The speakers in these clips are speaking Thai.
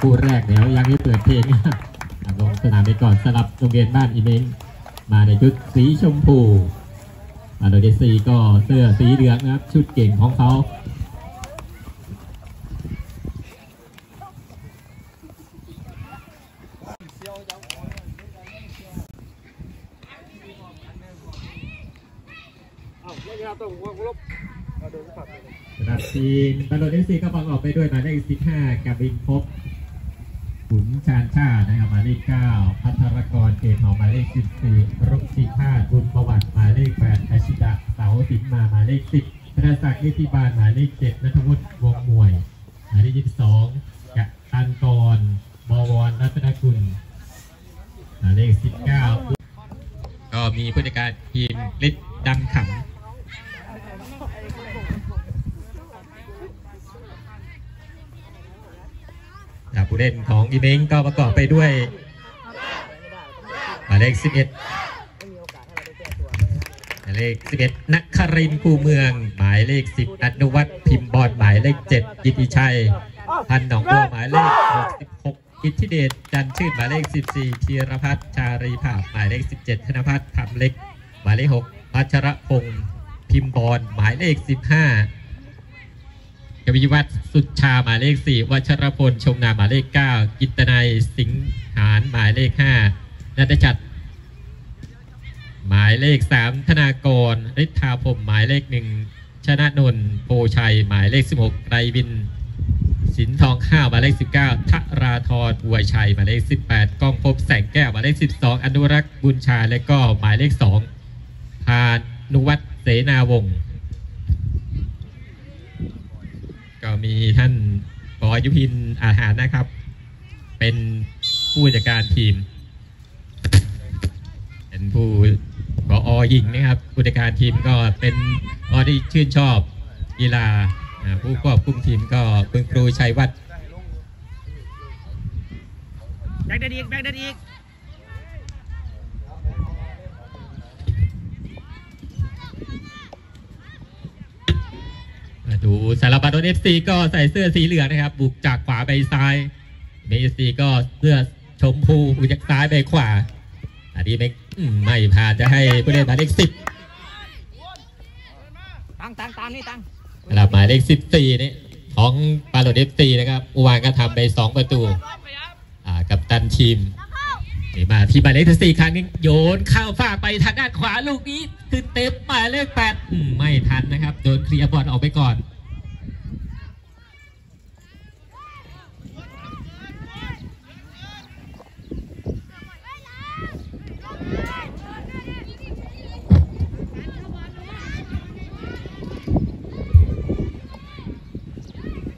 คู่แรกเดี๋ยวยังไม่เปิดเพลงนะลงสนามไปก่อนสลับโรงเรียนบ้านอีเมนมาในชุดสีชมพูอ่าโดยเดซีก็เสื้อสีเหลืองนะครับ ชุดเก่งของเขาสำหรับทีมตำรวจเอฟซีก็ประกอบไปด้วยหมายเลข15กับวินพบ ขุนชาญชาตินะครับหมายเลข9พัทรกรเกตหอมหมายเลข14รุกศิพาบุญประวัติหมายเลข8อาชิดะเสาสิมาหมายเลข10ธนศักดิ์นิติบาลหมายเลข7นัทวุฒิวงมวย หมายเลข22กะตันกรบวรรัตนกุลหมายเลข19ก็มีผู้จัดการทีมฤทธิ์ดังขำ จากผู้เล่นของอีเมงก็ประกอบไปด้วยหมายเลข 11หมายเลข 11 นักครินคูเมือง หมายเลข 10 อนุวัฒน์พิมพ์บอลหมายเลข 7 กิติชัยพันหนองบัวหมายเลข 66 อิทธิเดชจันชื่นหมายเลข 14ธีรพัฒน์ชารีภาพหมายเลข 17 ธนพัฒน์ธรรมเล็ก หมายเลข 6 พัชรพงศ์พิมพ์บอลหมายเลข 15 กวิวัฒน์สุดชาหมายเลข 4 วัชรพล ชมนาหมายเลข 9 กิตนัยสิงหานหมายเลข 5นัตจัดหมายเลข 3 ธนากรฤทธาพรมหมายเลข 1 ชนะนนท์โพชัย หมายเลข 16ไกรวิน สินทองข้าวหมายเลข 19ทราธรบัวชัย หมายเลข 18กองพบแสงแก้ว หมายเลข 12 อนุรักษ์บุญชา และก็หมายเลข 2 พานุวัฒน์เสนาวงศ์ ก็ มีท่านปอยุพินอาหารนะครับ เป็นผู้จัดการทีม เป็นผู้ปออหญิงนะครับผู้จัดการทีมก็เป็นปอที่ชื่นชอบกีฬาอ่าผู้ควบคุมทีมก็คุณครูชัยวัฒน์แบกได้อีกแบกได้อีก ดูสารบัตโดนเอฟซีก็ใส่เสื้อสีเหลืองนะครับ บุกจากขวาไปซ้ายเมสซีก็เสื้อชมพูบุกจากซ้ายไปขวาอันนี้ไม่อืมไม่ผ่านจะให้ผู้เล่นหมายเลขสิบตังตังตังนี่ตังสำหรับหมายเลขสิบสี่นี่ของปลาหลด FC นะครับเมื่อวานก็ทำไปสองประตูอ่ากัปตันทีม นี่มาที่หมายเลขสี่ครั้งนี้โยนเข้าฝากไปทางด้านขวาลูกนี้ขึ้นเต็มหมายเลขแปดไม่ทันนะครับโดนเคลียร์บอลออกไปก่อน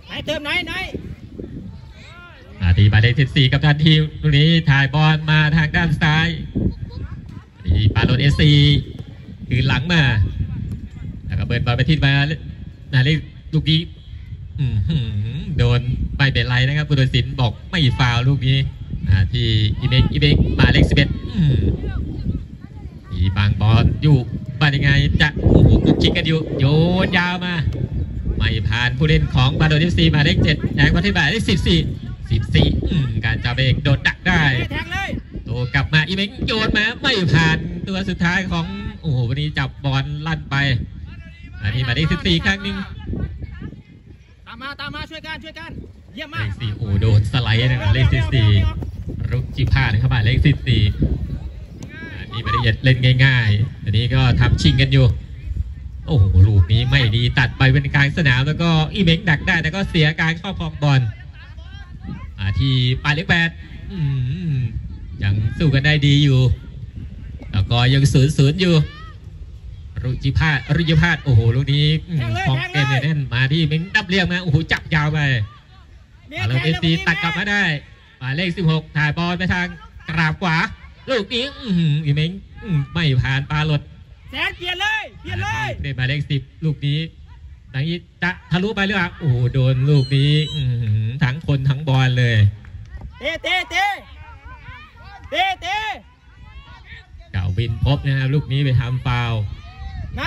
ไหนเติมไหนไหน ทีหมายเลขสี่กับทันทีมตรงนี้ถ่ายบอลมาทางด้านซ้ายนี่ปาโลเอสซีคือหลังมาแล้วก็เบิร์นบอลไปที่มานาเลขลูกนี้โดนไม่เป็นไรนะครับผู้ตัดสินบอกไม่ฟาวลูกนี้ที่อีเมกอีเมกมาเลขสิบเอ็ดอีบางบอลอยู่บายังไงจะโอ้โหกุกคิกกันอยู่โยนยาวมา ไม่ผ่านผู้เล่นของบาโดนเอฟซีมาเลขเจ็ดแยงมาที่หมายเลขสิบสี่ สิบสี่การจับเองโดนดักได้แทงเลยตัวกลับมาอีเมงโยนมาไม่ผ่านตัวสุดท้ายของโอ้โหวันนี้จับบอลลั่นไปอันนี้หมายเลขสิบสี่ครั้งหนึ่งตามมาตามมาช่วยกันช่วยกันเยี่ยมหมามากยเลขสี่โอ้โหโดนสไลด์นะครับหมายเลขสิบสี่รุกจิพานะครับหมายเลขสิบสี่อันนี้ไม่ได้เล่นง่ายๆอันนี้ก็ทำชิงกันอยู่โอ้โหลูกนี้ไม่ดีตัดไปเป็นกลางสนามแล้วก็อีเมงดักได้แต่ก็เสียการครอบครองบอล อาที่ปลายเลขแปดอืมยังสู้กันได้ดีอยู่ แล้วก็ยังศูนย์ศูนย์อยู่ รุจิพาสรุจิพาสโอ้โหลูกนี้อืมของเกมเนี่ยแน่นมาที่เม้งดับเรียงมาโอ้โหจับยาวไปเมียมาเลแทยงเอซีตัดกลับมาได้หมายเลข16ถ่ายบอลไปทางกราบขวา ลูกนี้อื้อหืออีเม้งอื้อไม่ผ่านปลาหลดแสนเปลี่ยนเลยเปลี่ยนเลยได้หมายเลข10ลูกนี้ หลังนี้จะทะลุไปหรือเปล่าโอ้โหโดนลูกนี้อื้อหือทั้งคนทั้งบอลเลยเตะเตะเตะเตะเตะเก่าบินพบนะครับลูกนี้ไปทำฟาวล์ไหน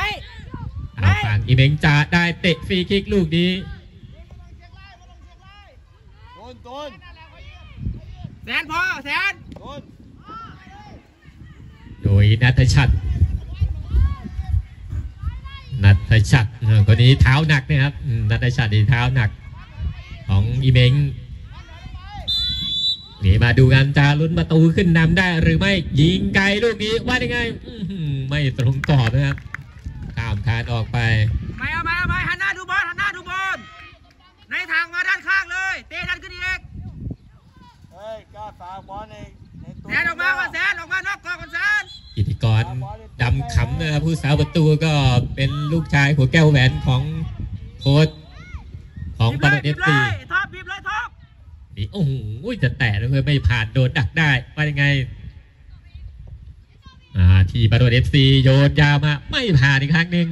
เอาฝั่งอีเม้งจะได้เตะฟรีคิกลูกนี้โดนโดนแสนพอแสนโดยนัทชัด นัทชัดเออคนนี้เท้าหนักนะครับอืมนัทชัดนี่เท้าหนักของอีเมงนี่มาดูกันจะลุ้นประตูขึ้นนำได้หรือไม่ยิงไกลลูกนี้ว่ายังไงอื้อหือไม่ตรงกรอบนะครับข้ามคานออกไปไม่เอาไม่เอาไม่หันหน้าดูบอลหันหน้าดูบอลในทางมาด้านข้างเลยเตะดันขึ้นอีกเฮ้ยกล้าฝากบอลในในตัวแสนออกมาก่อนแสนออกมานอกกรอบก่อนแสน กิติกรดำขำนะครับผู้สาวประตูก็เป็นลูกชายหัวแก้วแหวนของโค้ชของปาร์เอบีฟบเลซียท็อปบีบเลยท็อปนี่โอ้โหจะแตะเลยไม่ผ่านโดนดักได้ว่ายังไงอ่าที่ปาร์เอฟซีโยนยาวมาไม่ผ่านอีกครั้งหนึ่ง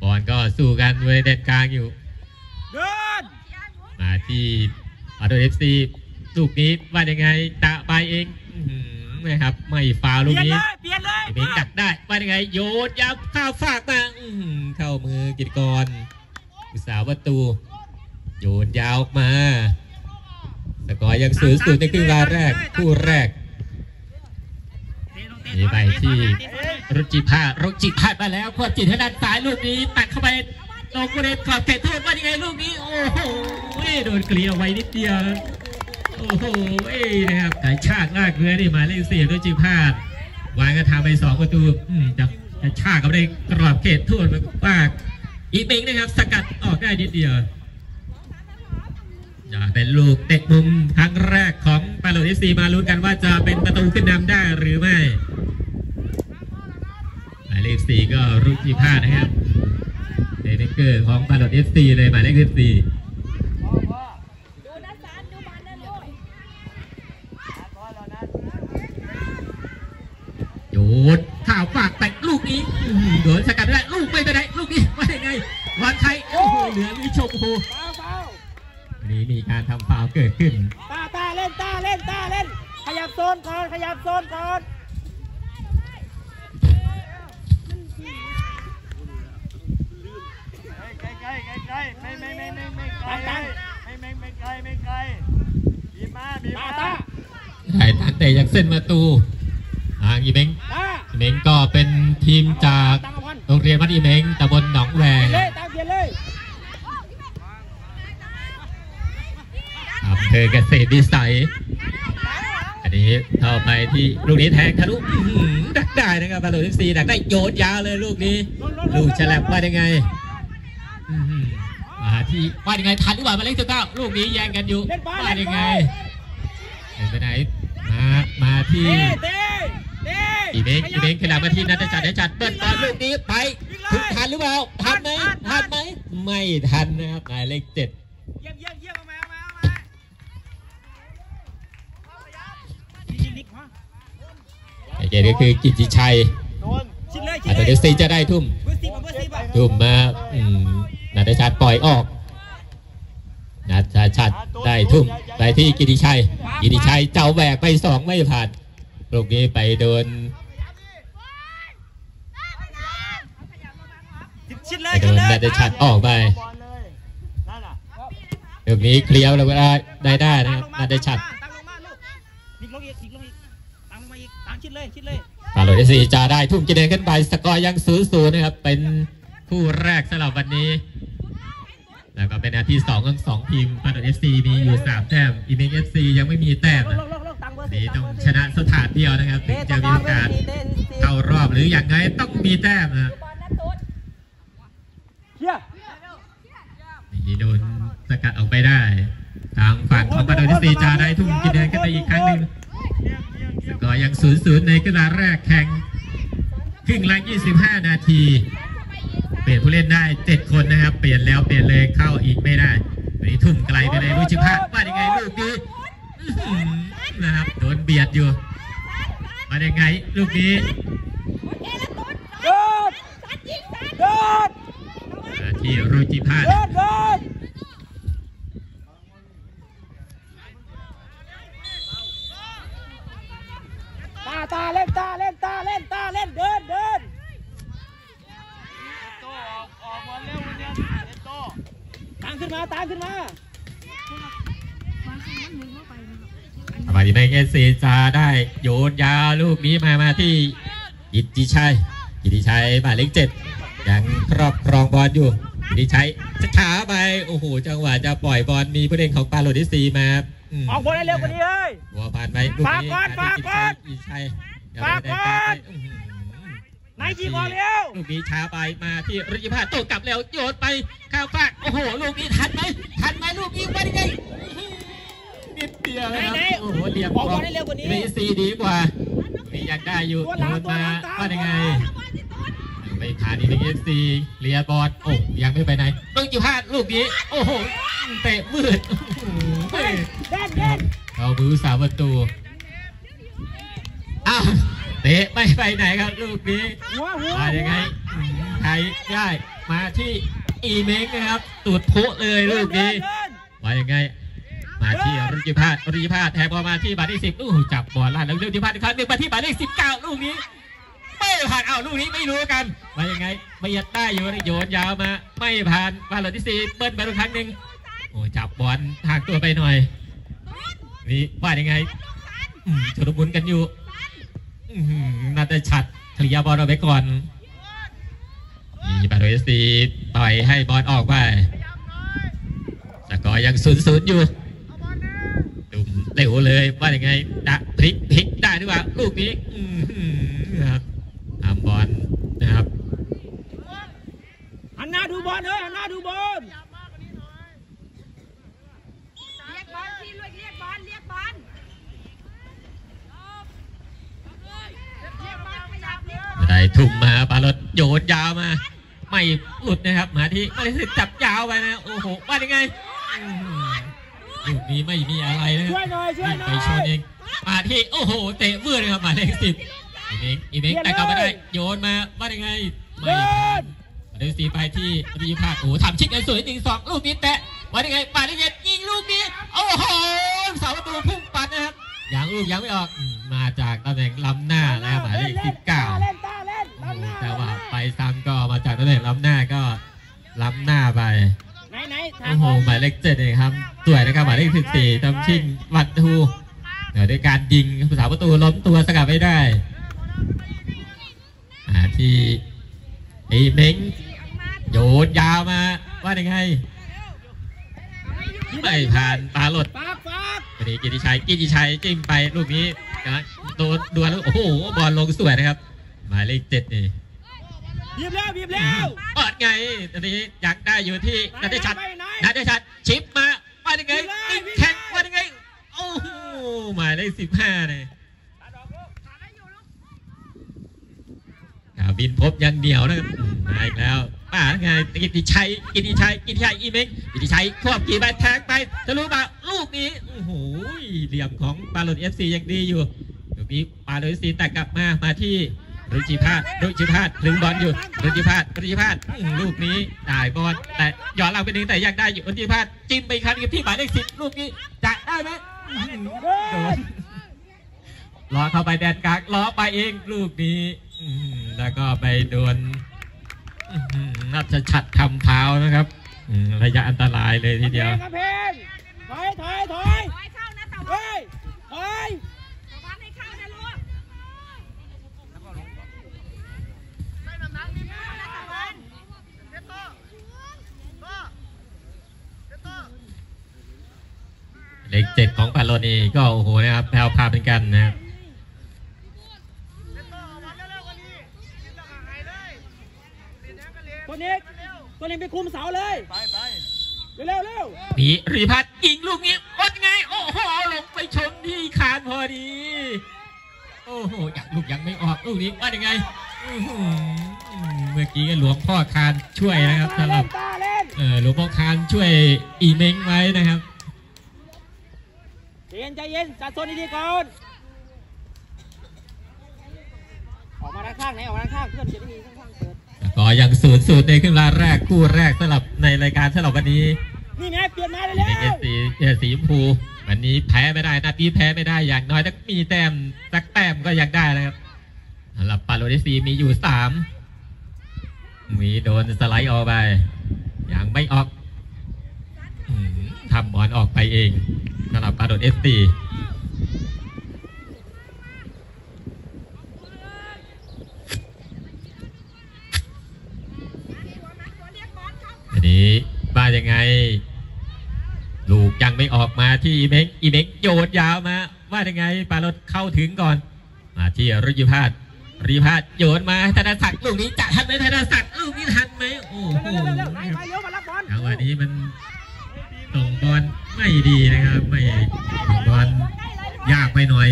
บอลก็สู้กันบริเวณแดนกลางอยู่เดินมาที่ปาร์เอฟซีลูกนี้ว่ายังไงตะไปเองอื้อหือ นะครับ ไม่ฟาวล์เปลูกลี่ยนนี้เลยเปลี่ยนเลยไอ้เบงดักได้ว่ายังไงโยนยับข้าวฝากมาอื้อหือเข้ามือกิตกรอุตสาหประตู โยนยาวออกมาสกอร์ยังสูงสุดในครึ่งเวลาแรกคู่แรกหนีไปที่รุจิพารุจิพามาแล้วควบจิตให้ด้านซ้ายลูกนี้ตัดเข้าไปตรงบริเวณขอบเขตโทษว่ายังไงลูกนี้ โอ้โหโดนเกลียวไว้นิดเดียว โอ้โหนะครับไกายชากลากเรือนี่มาเลขสี่รุจิพาวางกระทำไปสองประตูอืมจะชากเข้าไปในกรอบเขตโทษมาก อีกเบงนะครับ สกัดออกได้นิดเดียวจะเป็นลูกเตะมุมครั้งแรกของปาโลเอฟซีมาลุ้นกันว่าจะเป็นประตูขึ้นนำได้หรือไม่หมายเลขสี่ก็รุจิพานะครับเดนเกอร์ของปาโลเอฟซีเลยหมายเลขสี่ พ่อพ่อ ดูนะสารดูมันนะด้วย หาบอลแล้วนะ โยนข่าวฝากแต่ลูกนี้อื้อหือโดนสกัดไม่ได้ลูกไม่ไปไหนลูกนี้ว่ายังไงวางไทยโอ้โหเหลือวิชมพูเบาเบาวันนี้มีการทำฟาวล์เกิดขึ้นตาตาเล่นตาเล่นตาเล่น ขยับโซนก่อนขยับโซนก่อนเฮ้ยใกล้ใกล้ใกล้ใกล้ไม่ไม่ไม่ไม่ไม่ไกลเลยไม่ไม่ไม่ไกลไม่ไกลบีบมาบีบตามาตาถ่ายตั้งแต่จากเส้นประตู อ่างอีเมงตาอีเมงก็เป็นทีมจากตังอภันโรงเรียนวัดอีเมงตำบลหนองแวงเลยตาเปลี่ยนเลยอำเภอเกษตรวิสัย อันนี้เข้าไปที่ลูกนี้แทงทะลุอื้อหือดักได้นะครับบอลลูนซีดักได้โยนยาวเลยลูกนี้ ลูกฉลับว่ายังไงอื้อหือมาที่ว่ายังไงทันหรือเปล่าหมาเล็กสิบเก้าลูกนี้แย่งกันอยู่ว่ายังไงเป็นไปไหนมามาที่ อีเมงอีเมงขยับมาที่นัทจัดนัทจัดเปิดบอลลูกนี้ไปถึงทันหรือเปล่าทันไหมทันไหมไม่ทันนะครับหมายเลขเจ็ดเยี่ยมเยี่ยมเยี่ยมเอามาเอามาเอามายิงยิงฮะไอเกมก็คือกิตติชัยโดนชิดเลยชิอาดจเลจะยซีจะได้ทุ่มเบอร์สิบอะเบอร์สิบอะทุ่มมาอืมนัทชัดปล่อยออกนัทชัดได้ทุ่มไปที่กิติชัย กิติชัยเจ้าแบกไปสองไม่ผ่านลูกนี้ไปโดน ชิดเลไปยโดชิดนเลยนัทชัดออกไปบอลเลยนั่นน่ะลูกนี้เคลียร์แล้วก็ได้ได้ได้นะครับนัทชัดตั้งลงมาลูกยิงลงอีกยิงลงอีกตั้งลงมาอีกตั้งชิดเลยชิดเลยปาโลเดซีจะได้ทุ่มจะเดินขึ้นไปสกอร์ยังศูนย์ศูนย์นะครับ เป็นคู่แรกสำหรับวันนี้ แล้วก็เป็นนาทีสองของสองทีมปลาหลด FC มีอยู่สามแต้มอี่เม้ง FC ยังไม่มีแต้มลนะงลงลงตั้งเบอร์นี่สิบต้องชนะสถานเดียวนะครับ ถึงจะมีโอกาสเข้ารอบหรืออย่างไงต้องมีแต้มนะ บอลนะตุ๊ด เชี่ย นี่ โดนสกัดออกไปได้ ทางฝั่งของปลาหลด FC จะได้ทุ่มจะเดินขึ้นไปอีกครั้งหนึ่งสกอร์ยังศูนย์ศูนย์ในกฬาแรกแข่งครึ่งละ25 นาที เปลี่ยนผู้เล่นได้ 7 คนนะครับ เปลี่ยนแล้วเปลี่ยนเลยเข้าอีกไม่ได้วันนี้ทุ่มไกลไปเลยรุจิภาว่ายังไงลูกนี้นะครับโดนเบียดอยู่ว่ายังไงลูกนี้ โอเคนะตุ๊ด โดดโดดมาที่รุจิภาโดดโดดตาตาเล่นตาเล่นตาเล่นตาเล่นเดินเดินโตออกออกบอลเร็วเนี่ยเอโตตามขึ้นมาตามขึ้นมาสวัสดีแมงเอสซีจะได้โยนยาวลูกนี้มามาที่กิตติชัยกิตติชัยหมายเลขเจ็ดยังครอบครองบอลอยู่ กิตติชัยจะช้าไป โอ้โห จังหวะจะปล่อยบอล มีผู้เล่นของปาโลดิซีมาอืมออกบอลให้เร็วกว่านี้เฮ้ยหัวผ่านไปลูกนี้ฝากก่อนมาที่ฝากก่อนกิตติชัยกิตติชัยยังไม่ได้ฝากก่อนไปอื้อหือไหนายยิงบอลเร็ว ลูกนี้ช้าไปมาที่รุจิภาโต้กลับแล้วโยนไปข้าวฟากโอ้โห ลูกนี้ทันไหมทันไหมลูกนี้ว่ายังไงนิดเดียวนะครับไหนๆโอ้โหเหลี่ยมออกบอลให้เร็วกว่านี้มีซีดีกว่านี่อยากได้อยู่ตัวโยหลังนตัวมาหลังตามว่ายังไง ไม่ผ่านอีกเอฟซีเลียบอลโอ้ยังไม่ไปไหนลูกจิพาลูกนี้โอ้โหเตะมืดอื้อหือเด่นเด่นเอามือสามประตูอ้าวเตะไม่ไปไหนครับลูกนี้หัวหัวมายังไงอืมไทยได้มาที่อีเม้งนะครับตูดโพะเลยลูกนี้เดินมายังไงมาที่รุจิพาสรุจิพาสแทงบอลมาที่บาทที่สิบอู้หูจับบอลลั่นแล้วรุจิพาสอีกครั้งหนึ่งมาที่บาทเลขสิบเก้าลูกนี้ ไม่ผ่านเอาลูกนี้ไม่รู้กันมายังไงไม่ยัดได้อยู่นะโยนยาวมา ไม่ผ่านบาทที่สี่เบิ้ลไปอีกครั้งหนึ่งโอ้จับบอลทางตัวไปหน่อยนี่ว่ายังไงชุลมุนกันอยู่น่าจะฉัดเคลียบอลเอาไว้ก่อนนี่บาโรเอสซีปล่อยให้บอลออกไปสกอร์ยังศูนย์ศูนย์อยู่ดุมเร็วเลยว่ายังไงดะพลิกพลิกได้หรือเปล่าลูกนี้อื้อหือนะครับทำบอลนะครับ หันหน้าดูบอลเฮ้ยหันหน้าดูบอล เรียกบอลที่เรียกบอลเรียกบอลเรียกบอลขยับเรียกบอล ได้ทุ่มมาปาลด โยนยาวมา ไม่หลุดนะครับมาที่มาที่จับยาวไปนะโอ้โหว่ายังไงอื้อหือลูกนี้ไม่มีอะไรนะช่วยหน่อยช่วยหน่ไปอยชนเองมาที่โอ้โหเตะมือเลยครับหมายเลขสิบอีเมงอีเมงแต่กลับมาได้โยนมาว่ายังไงไม่ผ่านมาเลขสี่ไปที่รีพาโอ้โหทำชิกกันสวยหนึ่งสองลูกนี้แตะว่ายังไงหมายเลขเจ็ดยิงลูกนี้โอ้โหเสาประตูพุ่งปัดนะครับยังลูกยังไม่ออกอืมมาจากตำแหน่งล้ำหน้านะครับหมายเลขสิบเก้า แต่ว่าไปซ้ำก็มาจากตำแหน่งล้ำหน้าก็ล้ำหน้าไปไหนไหนทางโอ้โหออกหมายเลขเจ็ดเองครับสวยนะครับหมายเลขสิบสี่ทำชิงวัดทูเดี๋ยวด้วยการยิงผู้สาประตูล้มตัวสกัดไม่ได้อ่าที่ไอ้เม้งโยนยาวมาว่ายังไงไม่ผ่านปาหลดฝากฝากวันนี้กิติชัยกิติชัยจิ้มไปลูกนี้นะโดนดวลแล้วโอ้โหบอลลงสวยนะครับ หมายเลขเจ็ดนี่ บีบแล้วบีบแล้ว เปิดไงตอนนี้อยากได้อยู่ที่นัทชัดไปไหน นัทชัดชิปมาว่ายังไงวิ่งเลยยิงวิ่งแข่งเลยว่ายังไงโอ้โหหมายเลขสิบห้าเนี่ยอ่าบินพบยังเหนียวนะครับอืมมาอีกแล้วป้าไงกิติชัยกิติชัยกิติชัยอีเมงกิติชัยควบกี่ใบแทงไปทะลุมาลูกนี้โอ้โหเหลี่ยมของปาโลนเอฟซียังดีอยู่ลูกนี้ปาโลนเอฟซีแต่กลับมามาที่ รุจิพาสรุจิพาสถึงบอลอยู่รุจิพาสรุจิพาสอืมลูกนี้ได้บอลแต่ย้อนหลังไปหนึ่งแต่ยังได้อยู่รุจิพาสจิ้มไปอีกครั้งกับที่หมายเลขสิบลูกนี้จะได้ไหมอื้อหือโดนล้อเข้าไปแดนกลางล้อไปเองลูกนี้อื้อหือแล้วก็ไปโดนอื้อหือนัทชัดทำเท้านะครับอืมระยะอันตรายเลยทีเดียวกระเพงถอยถอยถอยถอยเข้านะตะวันเฮ้ยถอย ตะวันให้เข้านะลูกเข้านะตะวัน เลขเจ็ดของปาโลนี่ก็โอ้โหนะครับแพลวพาเป็นกันนะครับตัวนี้ตัวนี้ไปคุมเสาเลย ไปไปเร็วเร็วมีรีพัฒน์ยิงลูกนี้วัดไง โอ้โหลงไปชนที่คานพอดี โอ้โหยังลูกยังไม่ออกลูกนี้ว่ายังไงอื้อหือเมื่อกี้หลวงพ่อคานช่วยนะครับสำหรับตาเล่นเออหลวงพ่อคานช่วยอีเม้งไว้นะครับใจ เย็นใจเย็นจัดโซนดีๆก่อน ออกมาด้านข้างไหนออกมาด้านข้างเพื่อนจะได้ยินข้างๆเปิดก็ยังศูนย์ศูนย์ในครึ่งเวลาแรกคู่แรกสำหรับในรายการสำหรับวันนี้นี่ไงเปลี่ยนมาในเร็เอวสีเอสีชมพูวันนี้แพ้ไม่ได้นัดนี้แพ้ไม่ได้อย่างน้อยต้องมีแต้มสักแต้มก็ยังได้นะครับสำหรับปาโลดิซีมีอยู่สามมีโดนสไลด์ออกไปยังไม่ออกอืม ทำบอลออกไปเองทำหรับปาโดดเอสตีอันนี้มายังไง ลูกยังไม่ออกมาที่อีเม็กอีเม็กโยดยาวมา ว่ายังไงปารถเข้าถึงก่อน มาที่รุจิพาดรุจิพาดโยนมาธนศักดิ์ลูกนี้จะทันไหมธนศักดิ์ลูกนี้ทันไหมโอ้โหเร็วๆๆไปไปเร็วมารับบอลจังหวะนี้มัน ส่งบอลไม่ดีนะครับ ไม่ส่งบอลยากไปหน่อย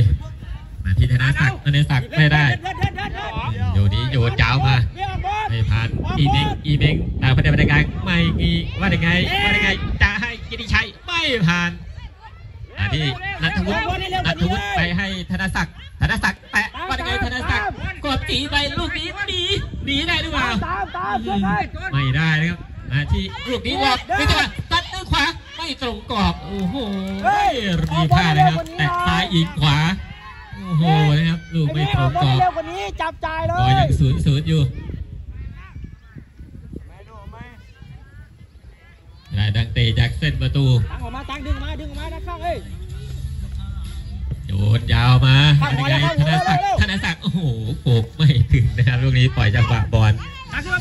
มาที่ธนศักดิ์ธนศักดิ์ไม่ได้เดินเดินเดินเดินโยนนี้โยนยาวมาเบี้ยบอลไม่ผ่านอีเมงอีเมงตามพัฒนาการไม่มีว่ายังไงว่ายังไงจะให้กิติชัยไม่ผ่านมาที่นัทวุฒินัทวุฒิไปให้ธนศักดิ์ธนศักดิ์แปะว่ายังไงธนศักดิ์กดจีไปลูกนี้หนีหนีได้หรือเปล่าตามตามเดินไปไม่ได้นะครับมาที่ลูกนี้หลอกไม่จังหวะตัดด้วยขวา ไม่ตรงกรอบ โอ้โหรีพลาดนะครับ แต่ซ้ายอีกขวา โอ้โหนะครับลูกไอ้ไม่นี่ตอรอกงบกอรลอบเร็วกว่านี้จับจ่ายเลก็ยยังศูนย์ศูนย์อยู่ไม่ดูไหมได้ดังเตะจากเส้นประตูตั้งออกมาตั้งดึงมาดึงมาด้านข้างเอ้ยโยนยาวมายังไงธนศักดิ์ธนศักดิ์โอ้โหโขกไม่ถึงนะครับลูกนี้ปล่อยจังหวะบอล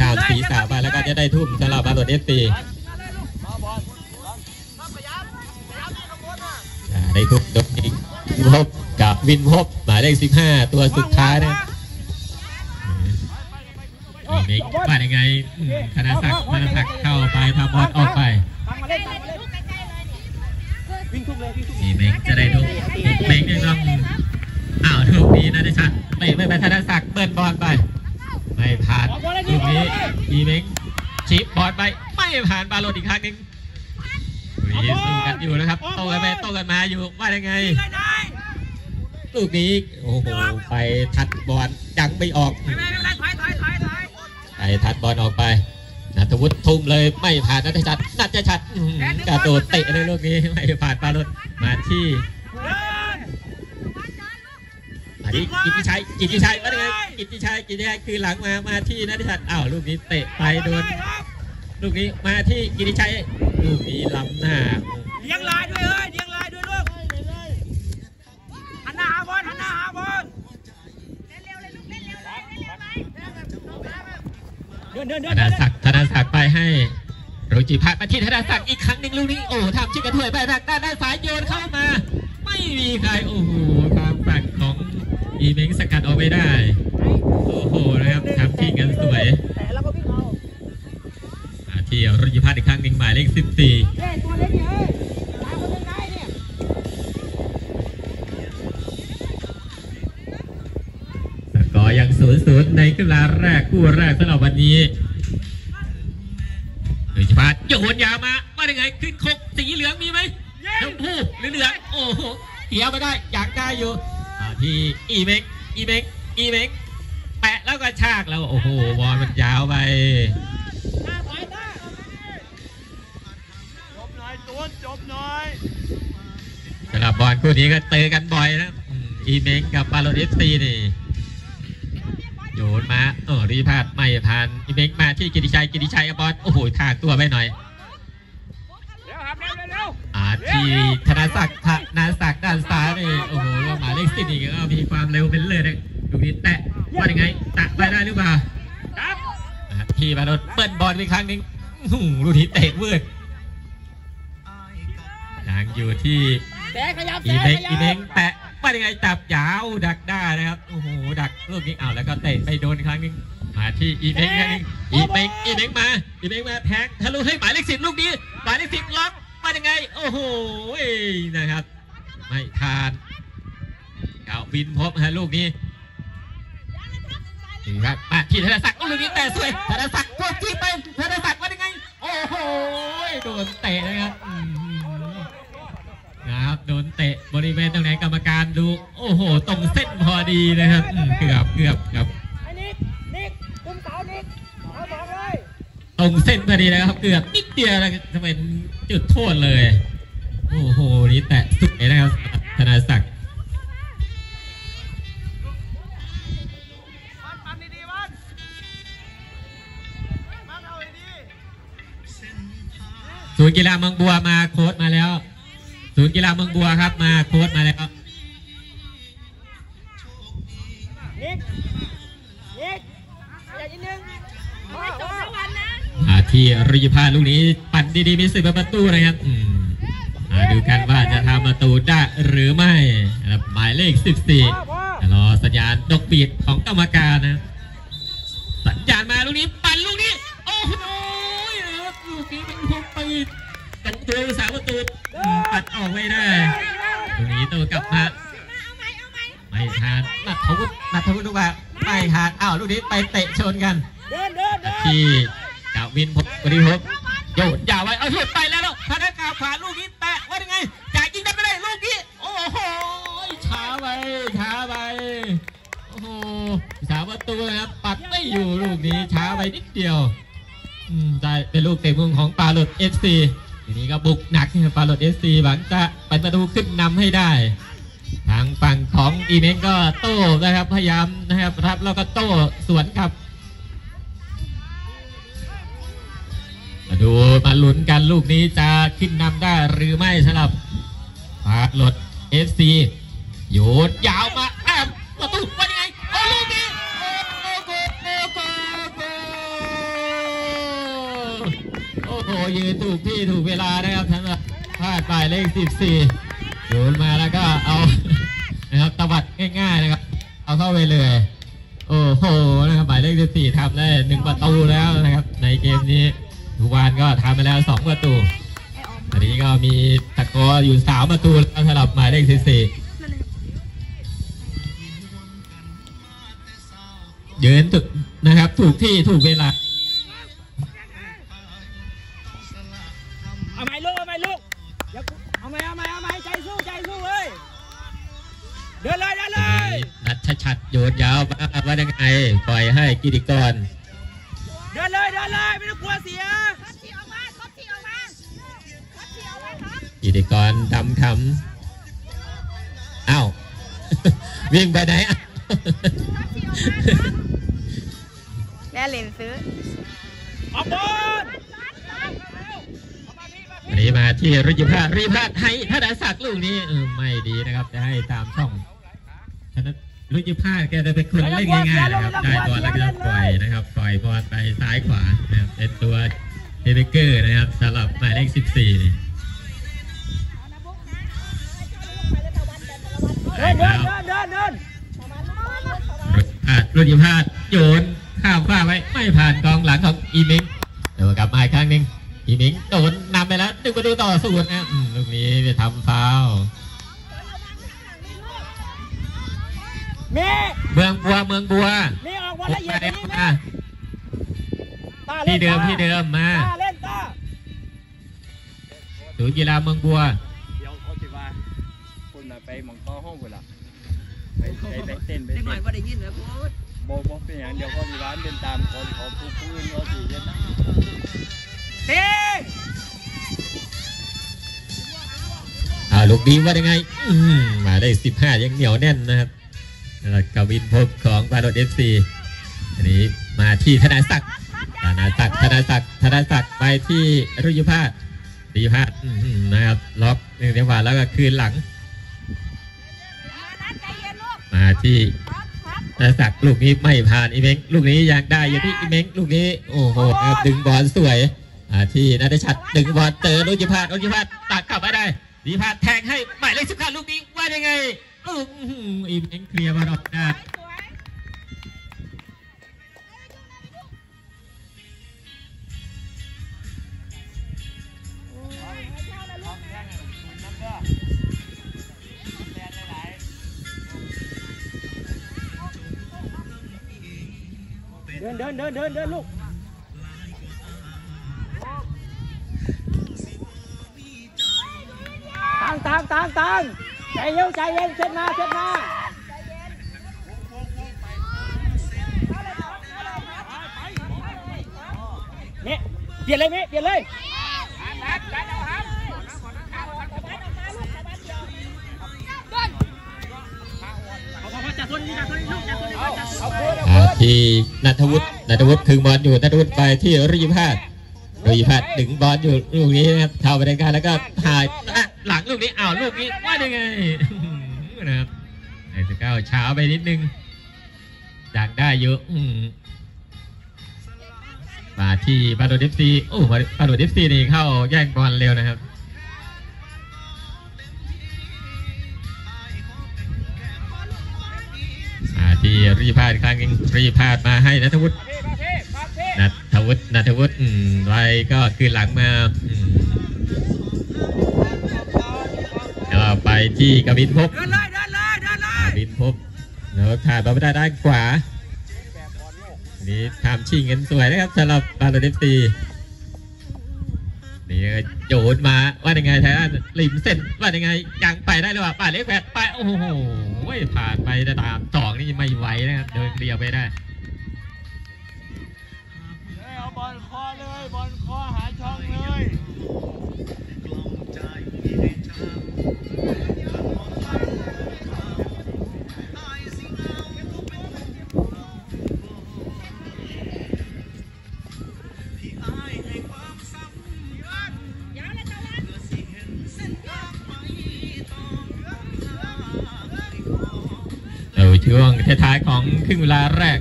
ข้ามศีรษะไปแล้วก็จะได้ทุ่มสำหรับปลาหลด FC ได้ทุ่มโดยวินพบกับวินพบหมายเลข15ตัวสุดท้ายนะอีมิกว่ายังไงอืมธนศักดิ์ธนศักดิ์เข้าไปทำบอลออกไปนี่เลยวิ่งทุกอีเม้งจะได้ทุกอีเม้งเนี่ยต้องอ้าวลูกนี้นะดิฉันไม่ไม่ไปธนศักดิ์เบิ้ลบอลไป ไม่ผ่านลูกนี้อีเม้งชิปบอลไปไม่ผ่านบาโลดอีกครั้งหนึ่ง ลูกนี้สู้กันอยู่นะครับโต้กันไปโต้กันมาอยู่ว่ายังไงได้ได้ลูกนี้โอ้โหไปทัดบอลยังไม่ออกไม่ไม่ไม่ถอยถอยถอยถอยไปทัดบอลออกไปนัทวุฒิทุ่มเลยไม่ผ่านนัทชัดนัทชัดอื้อหือกระโดดเตะเลยลูกนี้ไม่ผ่านบาโลดมาที่เดินอันนี้กิตติชัยกิตติชัยว่าไงกิตติชัยกิตติชัยคือหลังมามาที่นัทชัดอ้าวลูกนี้เตะไปโดนลูกนี้มาที่กิตติชัย ลูกนี้ล้ำหน้าเลี้ยงลายด้วยเอ้ยเลี้ยงลายด้วยลูกหันหน้าหาบอลหันหน้าหาบอลเดินเดินเดิธนนศักดิ์ธนาศักดิ์ไปให้โรจิพัฒน์มาที่ธนาศักดิ์อีกครั้งหนึ่งลูกนี้โอ้ทำชิกกระถวยไปทางด้านด้านซ้ายโยนเข้ามา ไม่มีใครโอ้โหทางฝั่งของอีเม้งสกัดออกไม่ได้ โอ้โหนะครับทำชิงกันสวย แต่แล้วก็วิ่งเอา มา ที่โรจิพัฒน์อีกครั้งหนึ่งหมายเลข 14เฮ้ยตัวเล็กเนี่ยเฮ้ยตามคนเป็นไงเนี่ยสกอร์ยังศูนย์ศูนย์ในครึ่งเวลาแรกคู่แรกสำหรับวันนี้โดยเฉพาะโยนยาวมาว่ายังไงขึ้นคกสีเหลืองมีไหมชมพูหรือเหลืองโอ้โหเขียวไม่ได้อยากได้อยู่อ่าที่อีเม็กอีเม็กอีเม็กแปะแล้วก็ชากแล้วโอ้โหบอลมันยาวไป หน้าถอยหน้า จบหน่อยตูนจบหน่อย สำหรับบอลคู่นี้ก็เจอกันบ่อยนะอืมอี่เม้งกับปลาหลด FC นี่โยนมาเออรีพลาดไม่ผ่านอี่เม้งมาที่กิติชัยกิติชัยกับบอลโอ้โหทางตัวไปหน่อยเร็วครับเร็วเร็วเร็วอาที่ธนศักดิ์ธนาศักดิ์ด้านซ้ายนี่โอ้โหหมายเลขสิบนี่ก็มีความเร็วเป็นเลยนะดูนี้แตะว่ายังไงแตะไปได้หรือเปล่าครับอ่าที่มารถเบิ้ลบอลไปครั้งหนึงอื้อหือลูกนี้เตะวืด ยังอยู่ที่แต่ขยับอีแต่เม้งขยับอีเม้งแตะว่ายังไงจับยาวดักได้นะครับโอ้โหดักลูกนี้เอาแล้วก็เตะไปโดนครั้งหนึงมาที่อีเม้งครั้งหนึงอีเม้งอีเม้งมาอีเม้งมาแทงทะลุให้หมายเลขสิบลูกนี้หมายเลขสิบล็อกว่ายังไง โอ้โหนะครับ ไม่ทานเก่าบินพบฮะลูกนี้นี่ครับมาที่ธนศักดิ์ลูกนี้แต่สวยธนศักดิ์กดที่ไปธนศักดิ์ว่ายังไง โอ้โหโดนเตะนะครับอื้อหือนะครับ โดนเตะบริเวณตรงไหนกรรมการดู โอ้โห ตรงเส้นพอดีนะครับอืมเกือบเกือบเกือบไอ้นิกนิกกุมเสานิกเอาสองเลยตรงเส้นพอดีนะครับ เกือบนิดเดียวนะจะเป็นจุดโทษเลย โอ้โห นี่แตะสุดเลยนะครับธนศักดิ์วันปันดีๆวันวันเอาดีศูนย์กีฬาเมืองบัวมาโค้ดมาแล้ว ศูนย์กีฬาเมืองบัวครับมาโค้ชมาแล้วนิกนิกขยับนิดนึงไม่จบทั้งวันนะอ่าที่ริยพาลูกนี้ปั่นดีๆมีสิบประตูนะครับอืมมาดูกันว่าจะทำประตูได้หรือไม่นะครับหมายเลข 14พ่อพ่อรอสัญญาณดกบีดของกรรมการนะ สัญญาณมาลูกนี้ปั่นลูกนี้ โอ้โหนะครับลูกนี้เป็นพวกปีด ตัวสามประตูปัดออกไม่ได้ลูกนี้ตัวกลับมาไม่ทานนัดทวุฒินัทวุฒิลูกว่าไม่ทานอ้าวลูกนี้ไปเตะชนกันที่กาวินพบวริพบโยนยาวไว้เอาหลุดไปแล้วแล้วธนากาขวาลูกนี้แตะว่ายังไงจ่ายยิงได้ไม่ได้ลูกนี้โอ้โหช้าไปช้าไปโอ้โหสามประตูนะครับปัดไม่อยู่ลูกนี้ช้าไปนิดเดียวอืมได้เป็นลูกเตะมุมของปลาหลด FC ทีนี้ก็บุกหนักปลาหลด FC หวังจะเป็นประตูขึ้นนำให้ได้ ทางฝั่งของอี่เม้งก็โต้นะครับพยายามนะครับรับแล้วก็โต้สวนกลับมาดูมาลุ้นกันลูกนี้จะขึ้นนำได้หรือไม่สำหรับปลาหลด FC โยนยาวมาแอบประตูว่ายังไงโอ้ลูกนี้ โอ้โหยืนถูกที่ถูกเวลานะครับสำหรับพลาดไปเลข 14โยนมาแล้วก็เอานะครับตวัดง่ายๆนะครับ เอาเข้าไปเลย โอ้โหนะครับหมายเลข 14ทำได้หนึ่งประตูแล้วนะครับ ในเกมนี้ทุกวานก็ทำไปแล้ว 2 ประตูอันนี้ก็มีตะกออยู่ 3 ประตูแล้วสำหรับหมายเลข 14ยืนถูกนะครับถูกที่ถูกเวลา ไหมเอาไหมเอาไหมใจสู้ใจสู้เลยเดินเลยเดินเลยนัดชัดๆโยนยาวมาว่ายังไงปล่อยให้กิติกรเดินเลยเดินเลยไม่ต้องกลัวเสียท็อปทีออกมาท็อปทีออกมาท็อปทีออกมาท็อปกิติกรดำคำอ้าววิ่งไปไหนอะแม่เลนซื้อออกบอล อันนี้มาที่ริยพาสริยพาสให้ธนศักดิ์ลูกนี้เออไม่ดีนะครับ จะให้ตามช่องฉะนั้นริยพาสแกจะเป็นคนเล่นง่ายๆนะครับได้บอลแล้วก็ปล่อยนะครับปล่อยบอลไปซ้ายขวานะครับเป็นตัวเฮเบเกอร์นะครับสำหรับหมายเลข14นี่เดินเดินเดินเดินเดินริยพาสริยพาสโยนข้ามฟ้าไว้ ไม่ผ่านกองหลังของอีมิงเดี๋ยวกลับมาอีกครั้งหนึ่ง อีมิงโดนนำไปแล้วหนึ่งประตูต่อศูนย์นะอืมลูกนี้ไปทำฟาวล์มีเมืองบัวเมืองบัวมีออกบอลละเอียดมากว่านี้ไหมมาตาเล่ที่นเดิมตาที่เดิมมาตาเล่นตาศูนย์กีฬาเมืองบัวเดี๋ยวเขาจะว่าคุณน่ะไปหมองต่อห้องคุณล่ะไปไปไปเต้นไปเด็กหน่เต้อยนว่าได้ยินเหรอโค้ชโบโบเป็นอย่างเดียวเขาที่ร้านเป็นตามคนเขาผู้ผู้อื่นเขาสิเย็นนะเต้อ่าลูกดีว่ายังไงอื้อหือมาได้ 15 ยังเหนียวแน่นนะครับกวินพบของบาโดเอฟซีอันนี้มาที่ธนาศักดิ์ธนาศักดิ์ธนาศักดิ์ธนาศักดิ์ไปที่รุยพาสรุยพาสอื้อหือนะครับล็อกหนึ่งจังหวะแล้วก็คืนหลัง มาที่ธนาศักดิ์ลูกนี้ไม่ผ่านอีเม้งลูกนี้อยากได้อยู่ที่อีเม้งลูกนี้โอ้โหดึงบอลสวย ที่นัทชัดดึงบอลเจอรุยพาสรุยพาสตักกลับมาได้รุยพาสแทงให้หมายเลขสิบห้าลูกนี้ว่ายังไงลูกอื้อหืออีเม้งเคลียร์บอลออกได้สวยเดินเดินเดินเดินเดินลูก ตังตังตังตังใจเย็นใจเย็นเช็ดหน้าเช็ดหน้าเมะเปลี่ยนเลยเมเปลี่ยนเลยที่นัทวุฒินัทวุฒิถึงบอลอยู่นัทวุฒิไปที่ริยพาสริยพาสดึงบอลอยู่ลูกนี้นะครับเข้าไปในการแล้วก็ถ่าย หลังลูกนี้อ้าวลูกนี้ว่ายังไงนะครับไอ้สก้าช้าไปนิดนึงดักได้เยอะมาที่ปลาหลด FC โอ้ปลาหลด FC นี่เข้าแย่งบอลเร็วนะครับมาที่รีพาดครั้งนึงรีพาดมาให้นัทวุฒินัทวุฒินัทวุฒิไว้ก็คืนหลังมา ที่กบินพบเดินเลยเดินเลยเดินเลกยบินพบแล้วถ่ายบอลไปได้ด้านขวานี่ทำชิงกันสวยนะครับสำหรับบาโลเดฟตีนี่ก็โยนมาว่ายังไงแทนริมเส้นว่ายังไงยังไปได้หรือเปล่าป่าดเล็กแปดไปโอ้โหผ่านไปแต่ตามสองนี่ไม่ไหวนะครับเดินเดียวไปได้เอาบอลคอเลยบอลคอหาช่องเลย ช่วงท้ายๆของครึ่งเวลาแรก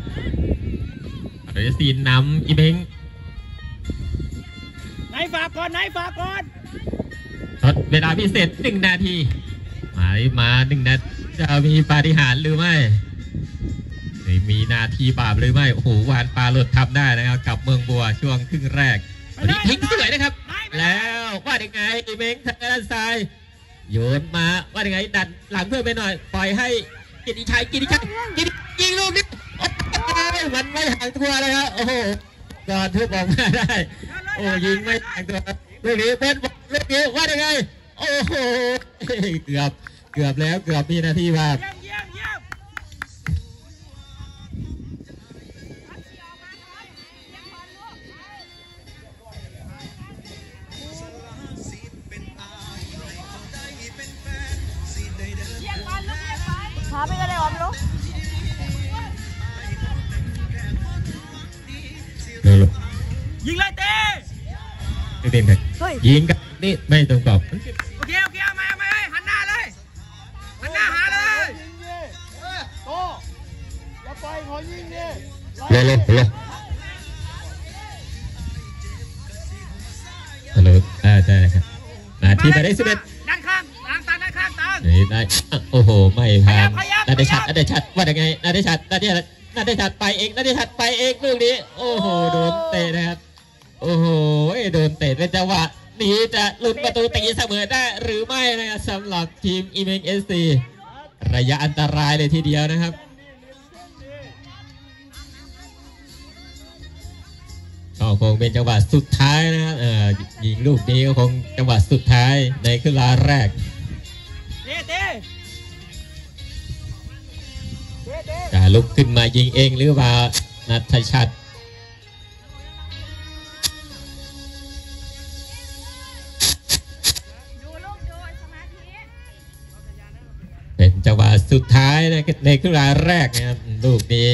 เราจะซีนนำอีเบงไหนฝากก่อนไหนฝากก่อน ทดเวลาพิเศษหนึ่งนาทีมามาหนึ่งนาทีจะมีปาฏิหาริย์หรือไม่หรือมีนาทีบาปหรือไม่โอ้โหวานปลาหลดทำได้นะครับ กับเมืองบัวช่วงครึ่งแรกวันนี้ทิ้งสวยนะครับ แล้วว่ายังไงอีเบงทางด้านซ้ายโยนมาว่ายังไงดันหลังเพื่อนไปหน่อย ปล่อยให้กิติชัยกิติชัยกิติยิงลูกนี้โอ้ยมันไม่ห่างตัวเลยครับโอ้โหก่อนทุบออกมาได้ โอ้ยิงไม่ห่างตัว ลูกนี้เป็นบอลลูกนี้ว่ายังไงโอ้โหเกือบเกือบแล้วเกือบมีนาทีว่าช้าไปก็ได้วะไม่รู้ยิงเลยเต้ เด่นครับเฮ้ยยิงกับนี่ไม่ตรงกรอบโอเคโอเคเอามาเอามาหันหน้าเลยหันหน้าหาเลยยิงดิโตอย่าปล่อยขอยิงดิเร็วเร็วเร็วฮัลโหลอ่าใช่ครับนาทีไปได้สิบเอ็ดด้านข้างทางตาด้านข้างตังนี่ได้อะโอ้โหไม่ผ่านขยับขยับนาได้ชัดนาได้ชัดว่ายังไงนาได้ชัดนาได้ชัดนาได้ชัดไปเองนาได้ชัดไปเองลูกนี้โอ้โหโดนเตะนะครับ โอ้โหโดนเตะเป็นจังหวะนี้จะหลุดประตูตีเสมอได้หรือไม่นะครับสำหรับทีมอีเมงเอสซีระยะอันตรายเลยทีเดียวนะครับก็คงเป็นจังหวะสุดท้ายนะครับเอ่อยิงลูกนี้ก็คงจังหวะสุดท้ายในครึ่งเวลาแรกเต้เต้จะลุกขึ้นมายิงเองหรือเปล่านัทชัดดู เป็นจังหวะสุดท้ายในในครึ่งเวลาแรกนะครับลูกนี้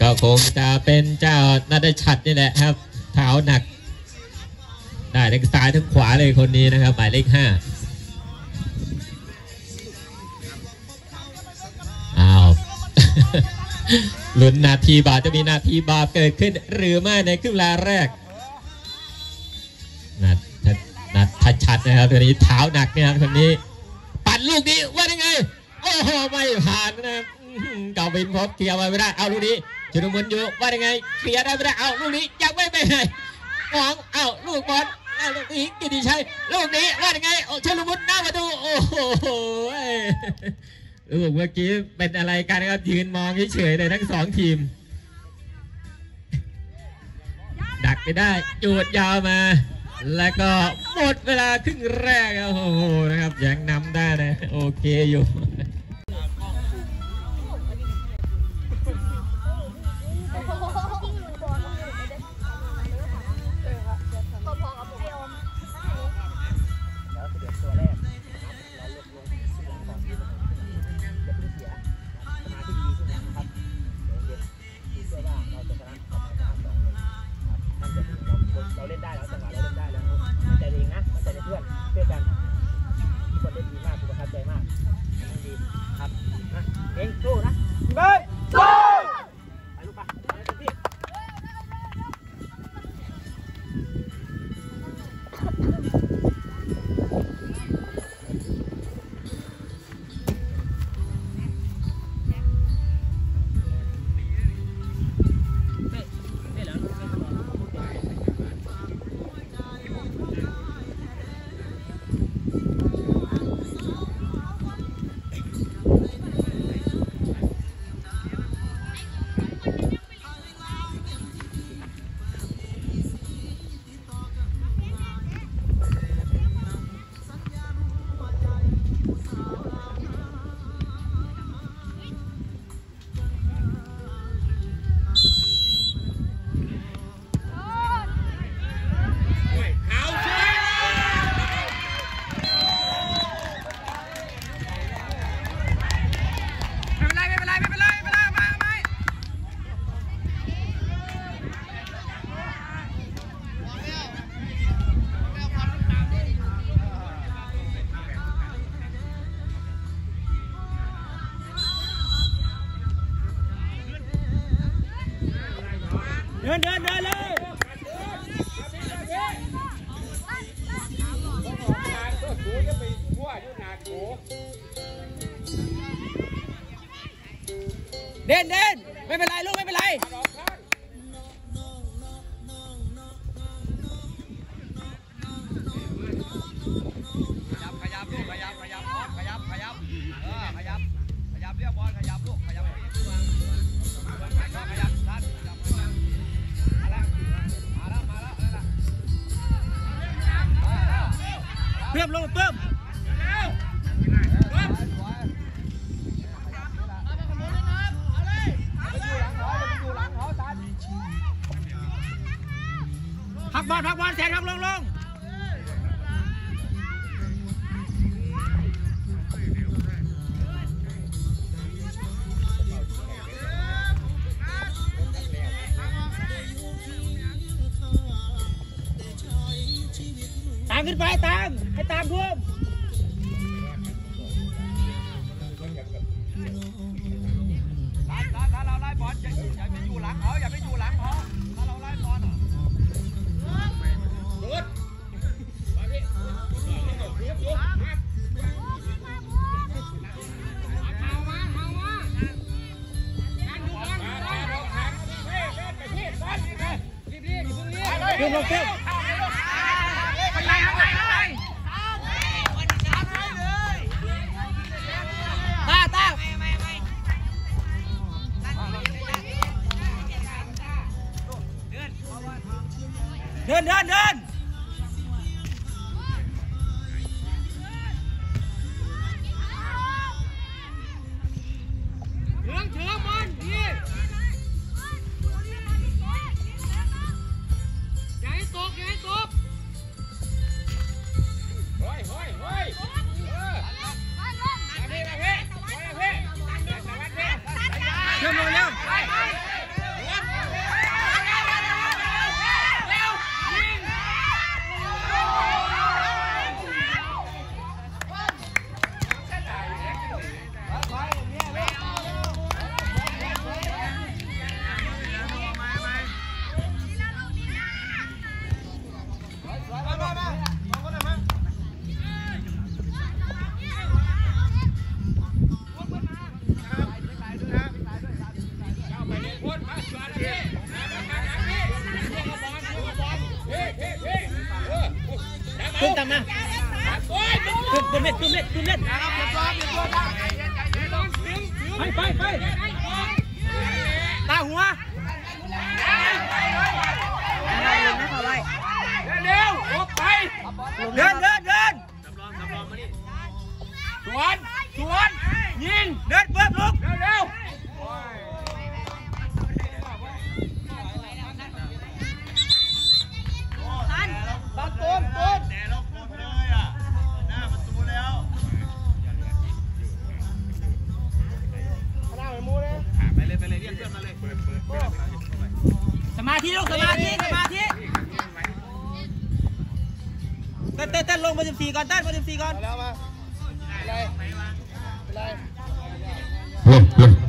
ก็คงจะเป็นเจ้านัทชัดนี่แหละครับเท้าหนัก ได้ทั้งซ้ายทั้งขวาเลยคนนี้นะครับหมายเลขห้าอ้าวลุ้นนาทีบาปจะมีนาทีบาปเกิดขึ้นหรือไม่ในครึ่งเวลาแรก ชัดนะครับตัวนี้เท้าหนักนะครับคนนี้ ปั่นลูกนี้ว่ายังไงโอ้โหไม่ผ่านนะครับเก่าบินพบเคลียร์ไว้ไม่ได้เอาลูกนี้จุดมุนอยู่ว่ายังไงเคลียร์ได้ไม่ได้เอาลูกนี้ยังไม่ไปไหนมองเอาลูกบอลเอาลูกนี้กิติชัยลูกนี้ว่ายังไงโอ้ชลุมุนหน้าประตูโอ้โหลูกเมื่อกี้เป็นอะไรกันครับยืนมองเฉยๆเลยทั้งสองทีม ดักไม่ได้จูดยาวมา และก็หมดเวลาครึ่งแรกโอ้โหนะครับยังนำได้นะโอเคอยู่ ขึ้นไปตาม ให้ตามท่วม ขึ้นตามมาขึ้นขึ้นเม็ดขึ้นเม็ดขึ้นเม็ดไปไปไปตาหัวเร็วออกไปเดินเดินเดินสวนสวนยิงเดินเพิ่มลุ มาธิลูกสมาธิสมาธิเต้นเต้นเต้นลงมาสิบสี่ก่อนเต้นมาสิบสี่ก่อนเริ่มเริ่มอ่า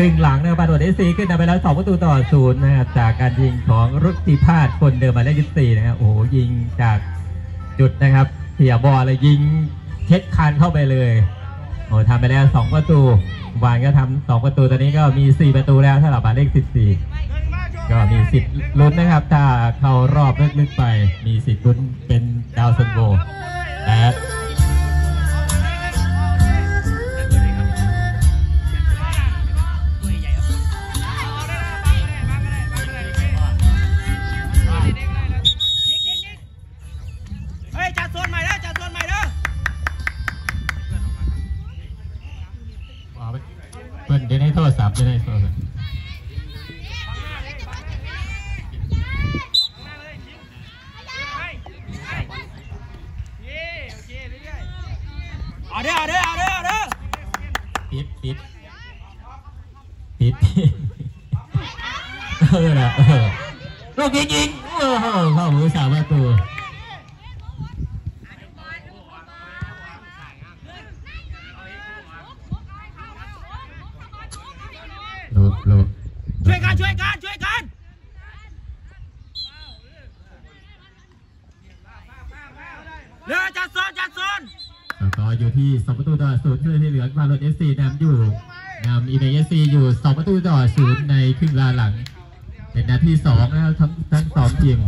รึ่งหลังนะครับบาดวดเอซีขึ้นนำไปแล้ว2ประตูต่อศูนย์นะครับจากการยิงของรุจิพาดคนเดิมมาเลข24นะครับโอ้โหยิงจากจุดนะครับเสียบอลเลยยิงเช็ดคันเข้าไปเลยโอ้ทำไปแล้ว2ประตูวานก็ทำ2ประตูตอนนี้ก็มี4ประตูแล้วสำหรับหมายเลข14ก็มีสิทธิ์ลุ้นนะครับ ถ้าเข้ารอบลึกๆไป มีสิทธิ์ลุ้นเป็นดาวซันโบและ เปิดเดี๋ยวในโทรศัพท์เดี๋ยวในโทรศัพท์เอาเด้อเอาเด้อเอาเด้อเอาเด้อปิดปิดผิดเออนะเออลูกยิงยิงโอ้โหเข้ามือสามประตูลูกลูก ช่วยกันช่วยกันช่วยกันเรือจัดโซนจัดโซน สกอร์อยู่ที่สองประตูต่อศูนย์คือที่เหลือปลาหลด FC นำอยู่นำอี่เม้ง FC อยู่สองประตูต่อศูนย์ในครึ่งเวลาหลัง เป็นนาทีสองนะครับทั้งทั้งสองทีม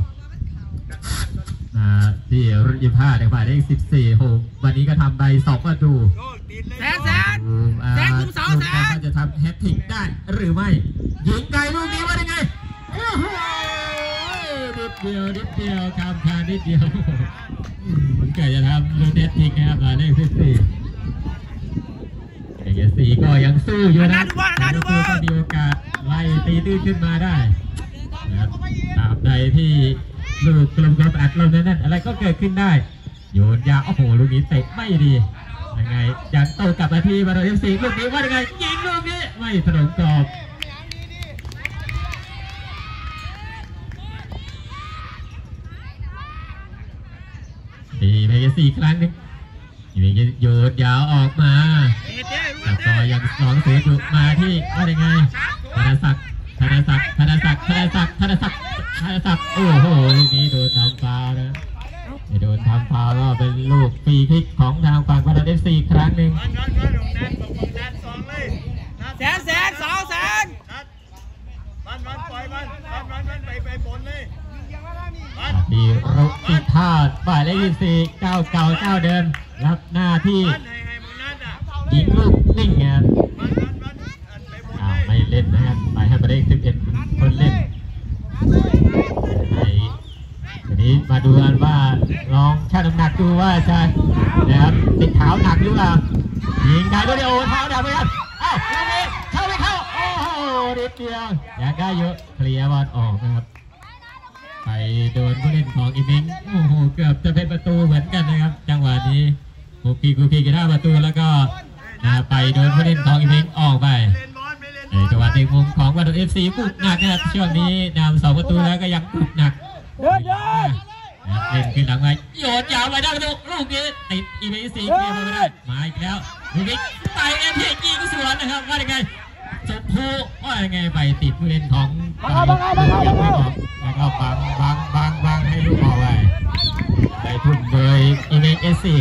อ่าที่รุ่นยี่ห้าในฝ่ายเลขสิบสี่โหวันนี้ก็ทำไปสองประตู แสนแสน อ่า แสนคุมเสาแสน ลูกบอลว่าจะทำแฮตทริกได้หรือไม่ยิงไกลลูกนี้ว่ายังไงโอ้โหนิดเดียวนิดเดียวคำคานนิดเดียวอืมเกิดจะทำลูกแฮตทริกนะครับหมายเลขสิบสี่เอกสีก็ยังสู้อยู่นะสู้ก็มีโอกาสไล่ตีตื้นขึ้นมาได้นะครับตราบใดที่ลูกกลมกลมอัดลมนั่นๆอะไรก็เกิดขึ้นได้ โยนยาวโอ้โหลูกนี้เตะไม่ดียังไงยังโตกลับมาที่ปลาหลด FC ลูกนี้ว่ายังไงยิงลูกนี้ไม่ถนอมกรอบตีไปกันสี่ครั้งหนึงยังโยนยาวออกมา เตะเตะ แต่ก็ยังสองศูนย์อยู่มาที่ว่ายังไงธนศักดิ์ธนศักดิ์ธนศักดิ์ธนศักดิ์ธนศักดิ์ธนศักดิ์โอ้โหลูกนี้โดนทำฟาวล์ นะไม่โดนทำฟาวก็เป็นลูกฟรีคิกของทางฝั่งบาร์เอฟซีครั้งหนึ่งแสนแสนสองแสนมันมันปล่อยมันมันมันมันไปไปบนเลยมันที่รุกิธาตฝ่ายเลขยี่สี่เก้าเก่าเก้าเดิมรับหน้าที่มันให้ให้มึงนั่นอะยิงลูกนิ่งไงครับ มันมันมันอันไปบน อ้าว เลย ไม่เล่นนะครับไปให้หมายเลขสิบเอ็ดคนเล่นไอ้ที นี้มาดูกันว่าลองชั่งน้ำหนักดูว่าจะนะครับติดเท้าหนักหรือเปล่ายิงได้ด้วยโอ้เท้าหนักไหมครับเอ้าวลูกนี้เข้าไม่เข้าโอ้โหนิดเดียวอยากได้เยอะเคลียร์บอลออกนะครับ ไปโดนผู้เล่นของอีมิงโอ้โหเกือบจะเป็นประตูเหมือนกันนะครับ จังหวะนี้กูพีกูพีกีท่าประตูแล้วก็นะไปโดนผู้เล่นของอีมิงออกไปจังหวะในมุมของวัตถุเอฟซีบุกหนักนะครับช่วงนี้นำสองประตูแล้วก็ยังบุกหนัก เดินเดินเล่นขึ้นหลังไปโยนยาวไปได้ประตูลูกนี้ติดอีเมซีเคลียร์มาไม่ได้มาอีกแล้วลูกนี้ไปเอ็มพียิงสวนนะครับว่ายังไงจบพูว่ายังไงไปติดผู้เล่นของยังไม่อาบังเอกแล้วก็บังบังบังบังให้ลูกออกไปได้ทุ่มโดยอีเมเอซี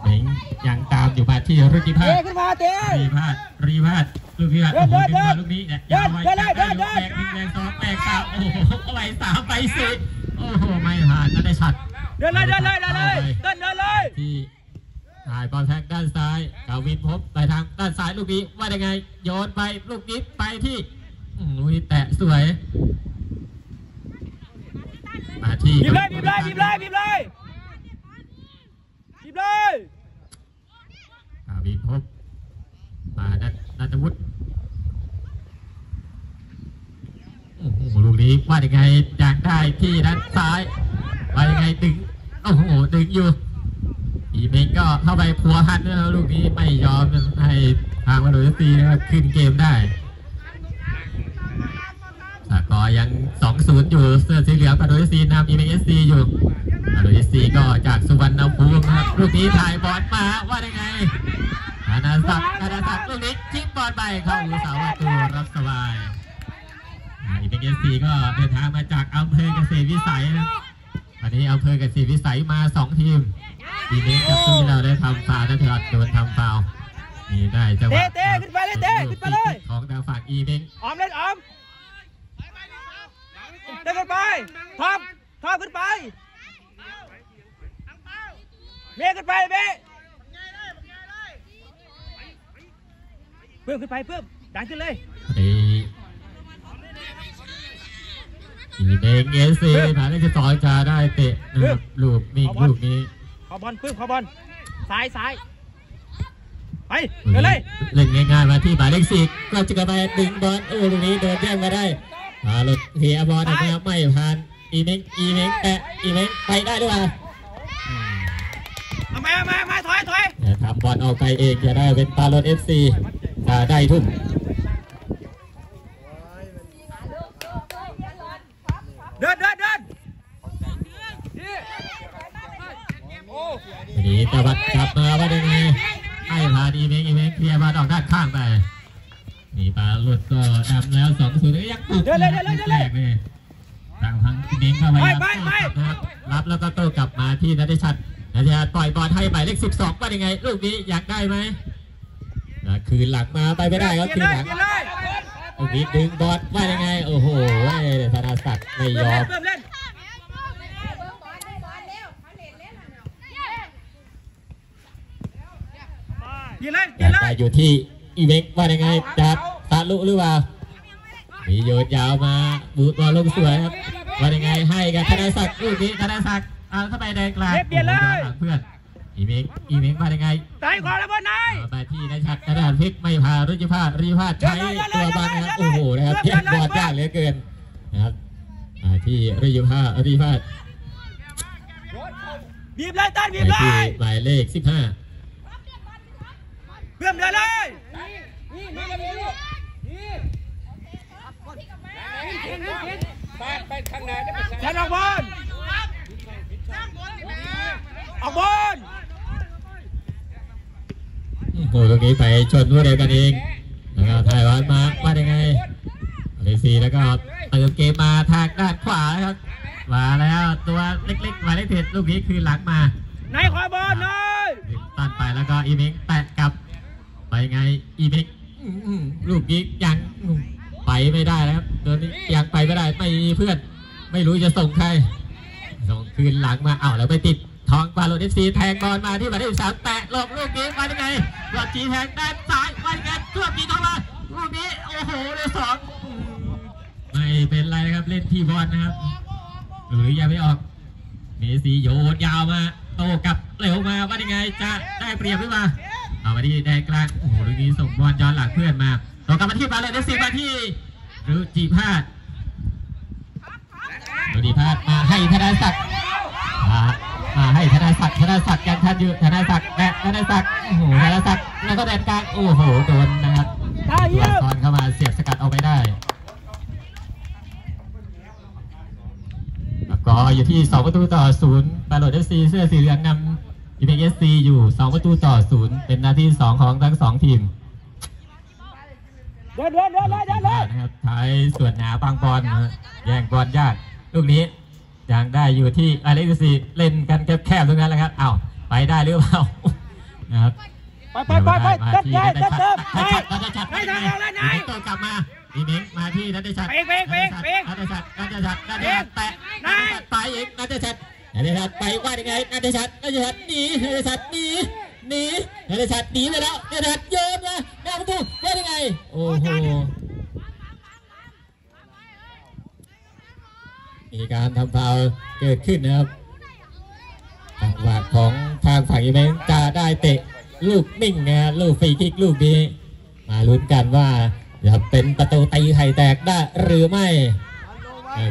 เหม่ง ยังตามอยู่มาที่รุ่นที่เตะห้าขึ้นมาเตะรีพาดรีพาดลูกพี่พาดเดิโอ้นโหเดินดึงมาลูกนี้เนี่ยเดิยาวนไว้เดินจับได้เดิลูนกแบกหนึ่งแบกสองแบกสามโอ้โหเอาไปสามไปสี่โอ้โหไม่ผ่านก็ได้ช็อตเดินเลยเดินเลยเดินเลยเดินเดินเลยที่ถ่ายบอลแทงด้านซ้ายกาวินพบไปทางด้านซ้ายลูกนี้ว่ายังไงโยนไปลูกนี้ไปที่อืมลูกนี้แตะสวยมาที่บีบเลยบีบเลยบีบเลยบีบเลยบีบเลยกา วินพบมาด้านนัทวุฒิโอ้โหลูกนี้ว่ายังไงอยากได้ที่ด้านซ้ายว่ายังไงดึงโอ้โหดึงอยู่อีเมงก็เข้าไปพัวพันนะครับลูกนี้ไม่ยอมให้ทางปลาหลด FC นะครับขึ้นเกมได้สกอร์ยัง 2-0 อยู่เสื้อสีเหลืองมาโดยซีนำอีเมงเอสซีอยู่ปลาหลด FC ก็จากสุวรรณภูมินะครับลูกนี้ถ่ายบอลมาว่ายังไง ธนาศักดิ์ธนาศักดิ์ลูกนี้ชิปบอลไปเข้าเสาประตูรับสบายอ่าอีกเป็นเอสซีก็เดินทางมาจากอำเภอเกษตรวิสัยนะวันนี้อำเภอเกษตรวิสัยมาสองทีมทีนี้กับที่เราได้ทำฟาวล์นะทีรัดโดนทำฟาวล์นี่ได้จังหวะเตะเตะขึ้นไปเลยเตะขึ้นไปเลยของทางฝั่งอีเม้งออมเล่นออมเดินขึ้นไปทอมทอมขึ้นไปเมย์ขึ้นไปเมย์ เพิ่มขึ้นไปเพิ่มดันขึ้นเลยไออีเม้ง SCฐานที่สองจะได้เตะนะครับลูกนิ่งลูกนี้ขอบอลเพิ่มขอบอลซ้ายซ้ายไปเดินเลยเล่นง่ายๆมาที่หมายเลขสี่ก็จะกระไปดึงบอลโอ้ลูกนี้โดนแย่งมาได้พาหลุดเฮียบอลนะครับไม่ผ่านอีเมงอีเมงแตะอีเมงไปได้ด้วย เอามาเอามาเอามาถอยถอยทำบอลออกไปเองจะได้เป็นปาโลเอฟซีอ่าได้ทุ่มเดินเดินเดินโอ้หนีตะวัดกลับมาว่ายังไงให้พาดีเมงอีเมงเคลียร์บอลออกด้านข้างไปหนีปลาหลุดก็ดำแล้วสองศูนย์ยังปลุกแรกเลยทางพังอีเมงเข้าไปครับรับแล้วก็โต้กลับมาที่นัทชัด นัทชัดปล่อยบอลให้หมายเลขสิบสองว่ายังไง ลูกนี้อยากได้ไหมคืนหลังมาไปไม่ได้ครับเปลี่คืยนนเลยหลังเปลี่ยนเลยลูกนี้ดึงบอลว่ายังไง โอ้โหธนาศักดิ์ไม่เพิ่ยมอเล่มนเพิ่มเล่นเปลี่ยนเลยเปอลี่ยยานกเลได้ยอยู่ที่อีเมกว่ายังไงจัดทะลุหรือเปล่ามีโยนยาวมาบูตบอลลงสวยครับว่ายังไงให้กับธนาศักดิ์ลูกนี้ธนาศักดิ์เอาเข้าไปแดงกลางโอ้โหโดนหลังเพื่อนอีเมกอีเมกว่ายังไงตายก่อนแล้วบอลนายเอาไปที่นายชัดกระดานพลิกไม่พารุจิพาดรุจิพาดใช้ตัวบังนะครับโอ้โหนะครับเทียบบอลยากเหลือเกินนะครับมาที่รุจิพาดรุจิพาดบีบเลยตันไปบีบเลที่ยหมายเลขสิบห้าเพิ่มเดินเลยไปไปข้างในได้ไปแทนออกบอล ออกบอลโอ้โหตรงนี้ไปชนรวดเดียวกันเองนะครับถ่ายวันมาว่ายังไงเลซีแล้วก็เติมเกมมาทางด้านขวานะครับ มาแล้วตัวเล็กๆหมายเลขเจ็ดลูกนี้คือหลังมาไหนขอบอลเลยตันไปแล้วก็อีเมงแตะกลับ ไปไงอีเมงอื้อหือลูกนี้ยังไปไม่ได้แล้วครับตัวนี้ยังไปไม่ได้ไม่มีเพื่อน ไม่รู้จะส่งใครส่งคืนหลังมาอ้าวแล้วไปติด ทองบาโลเอฟซีแทงบอลมาที่หมายเลขสามแตะหลบลูกนี้มาได้ไงยอดจีแทงด้านซ้ายมาได้ไงตัวจีเข้ามาลูกนี้โอ้โหเลยสองไม่เป็นไรนะครับเล่นที่บอลนะครับ หรือยังไม่ออกเมซีโยนยาวมาโตกลับเร็วมาว่ายังไงจะได้เปรียบหรือเปล่าเอามาที่แดนกลางโอ้โหลูกนี้ส่งบอลย้อนหลังเพื่อนมาต่อกลับมาที่บาโลเอฟซีมาที่หรือจีพาดดูดีพาดมาให้ธนาศักดิ์ มามาให้ธนาศักดิ์ธนาศักดิ์ยังทันอยู่ธนาศักดิ์แดะธนาศักดิ์โอ้โหธนาศักดิ์แล้วก็แดนกลางโอ้โหโดนนะครับตายตัวเยี่ยมตอนเข้ามาเสียบสกัดเอาไปได้แล้วก็อยู่ที่ 2 ประตูต่อศูนย์บาโลดเอฟซีเสื้อสีเหลืองนำอีเมกเอสซีอยู่ 2 ประตูต่อศูนย์เป็นหน้าที่2ของทั้งสองทีมเดินเดินเดินเลยเดินเลยนะครับท้ายส่วนหนาปังบอลนะฮะแย่งบอลยากลูกนี้ ยังได้อยู่ที่อเล็กซีเล่นกันแคบๆตรงนั้นแหละครับอ้าวไปได้หรือเปล่านะครับไปไปไปไปเติมใจเติมเติมนัไหนทชัดนัทชัดไหนทางออกแล้วไหนโตกลับมาอีเม้งมาที่นัทชัดไปอีกไปอีกไปอีกไปอีกนัทชัดนัทชัดนัทชัดแตะไหนนัทชัดไปอีกนัทชัดนัทชัดไปว่ายังไงนัทชัดนัทชัดหนีนัทชัดหนีหนีนัทชัดหนีไปแล้วนัทชัดโยนมาหน้าประตูว่ายังไงโอ้โห มีการทำฟาวเกิดขึ้นนะครับจังหวะของทางฝั่งอีเมนจะได้เตะลูกนิ่งนะลูกฟรีคิกลูกนี้มาลุ้นกันว่าจะเป็นประตูตีไข่แตกได้หรือไม่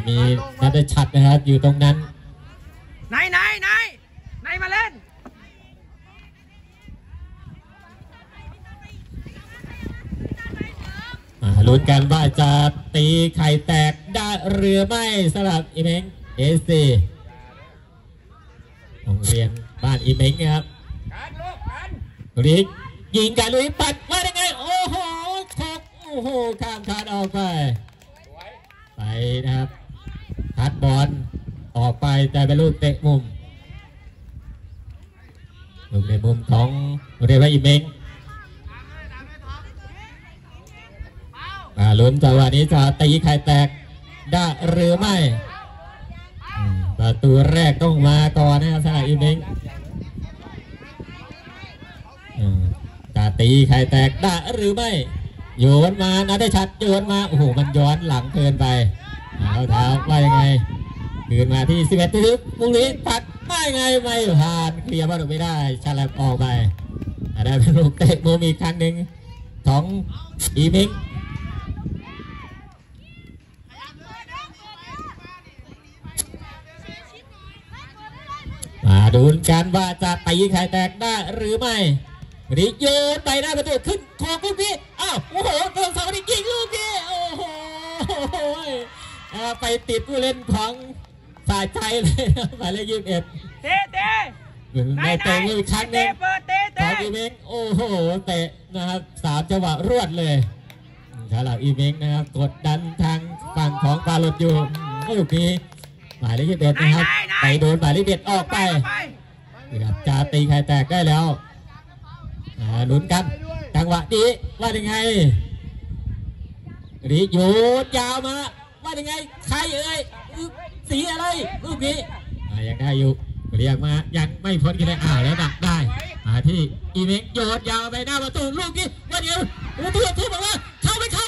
มีนัดชัดนะครับอยู่ตรงนั้น ไหนไหนไหนไหนมาเล่น มา ลุ้นกันว่าจะตีไข่แตกได้หรือไม่สำหรับอีเมงเอซีโรงเรียนบ้านอีเมงนะครับการลูกการลุยยิงกันลุยปัดว่ายังไง โอ้โหคกโอ้โหข้ามคานออกไปสวยไปนะครับทัดบอลออกไปแต่เป็นลูกเตะมุมลูกในมุมของเรยกว่าอิเมงมา ลุ้นจังหวะนี้จะตีไข่แตกได้หรือไม่ ประตูแรกต้องมาก่อนนะครับสำหรับอิมงอืมจะตีไข่แตกได้หรือไม่โยนมานะได้ชัดโยนมาโอ้โหมันย้อนหลังเกินไปเอาเท้าว่ายังไงคืนมาที่ 11ที่ทึบมุงนี้ตัดไม่ไงไม่ผ่านเคลียร์บอลไม่ได้ชาลับออกไปได้เป็นลูกเตะมุมอีกครั้งหนึ่งของอีมิง ดูกันว่าจะไปยิงไข่แตกได้หรือไม่รีโยนไปหน้าประตูขึ้นโคงลูกนี้อ้าวโอ้โหเติมสองนี่ยิงลูกนี้โอ้โหไปติดผู้เล่นของสายใจเลยหมายเลขยี่สิบเอ็ดเตะเตะในเตะอีกครั้งนึงของอีเมงโอ้โหเตะนะครับสามจังหวะรวดเลยขาเหล่าอีเมงนะครับกดดันทางฝั่งของบาลดอยู่ลูกนี้ หมายเลขยี่สิบเอ็ดนะครับไปโดนหมายเลขเอ็ดออกไปนะครับจะตีไข่แตกได้แล้วอ่าลุ้นกันจังหวะนี้ว่ายังไงรีโยนยาวมา ว่ายังไงใครเอ่ยอึ๊บสีอะไรลูกนี้อ่ายังได้อยู่เรียกมายังไม่พ้นกันเลยอ้าวแล้วดักได้มาที่อีเมกโยนยาวไปหน้าประตูลูกนี้ว่าเดียวประตูที่บอกว่าเข้าไม่เข้า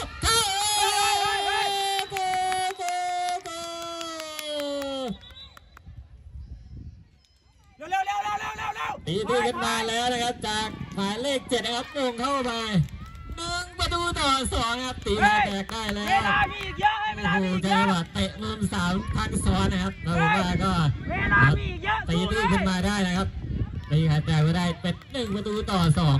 ตีที่ขึ้นมาแล้วนะครับ จากหมายเลขเจ็ดนะครับลงเข้าไปหนึ่งประตูต่อสองครับตีมาแตกได้แล้วเวลามีอีกเยอะเวลามีอีกเยอะเตะมุมสามพันซ้อนนะครับเราว่ก็เวลามีกเยอะตีที่ขึ้นมาได้นะครับตีขาแตกไม่ได้เป็นหนึ่งประตูต่อสอง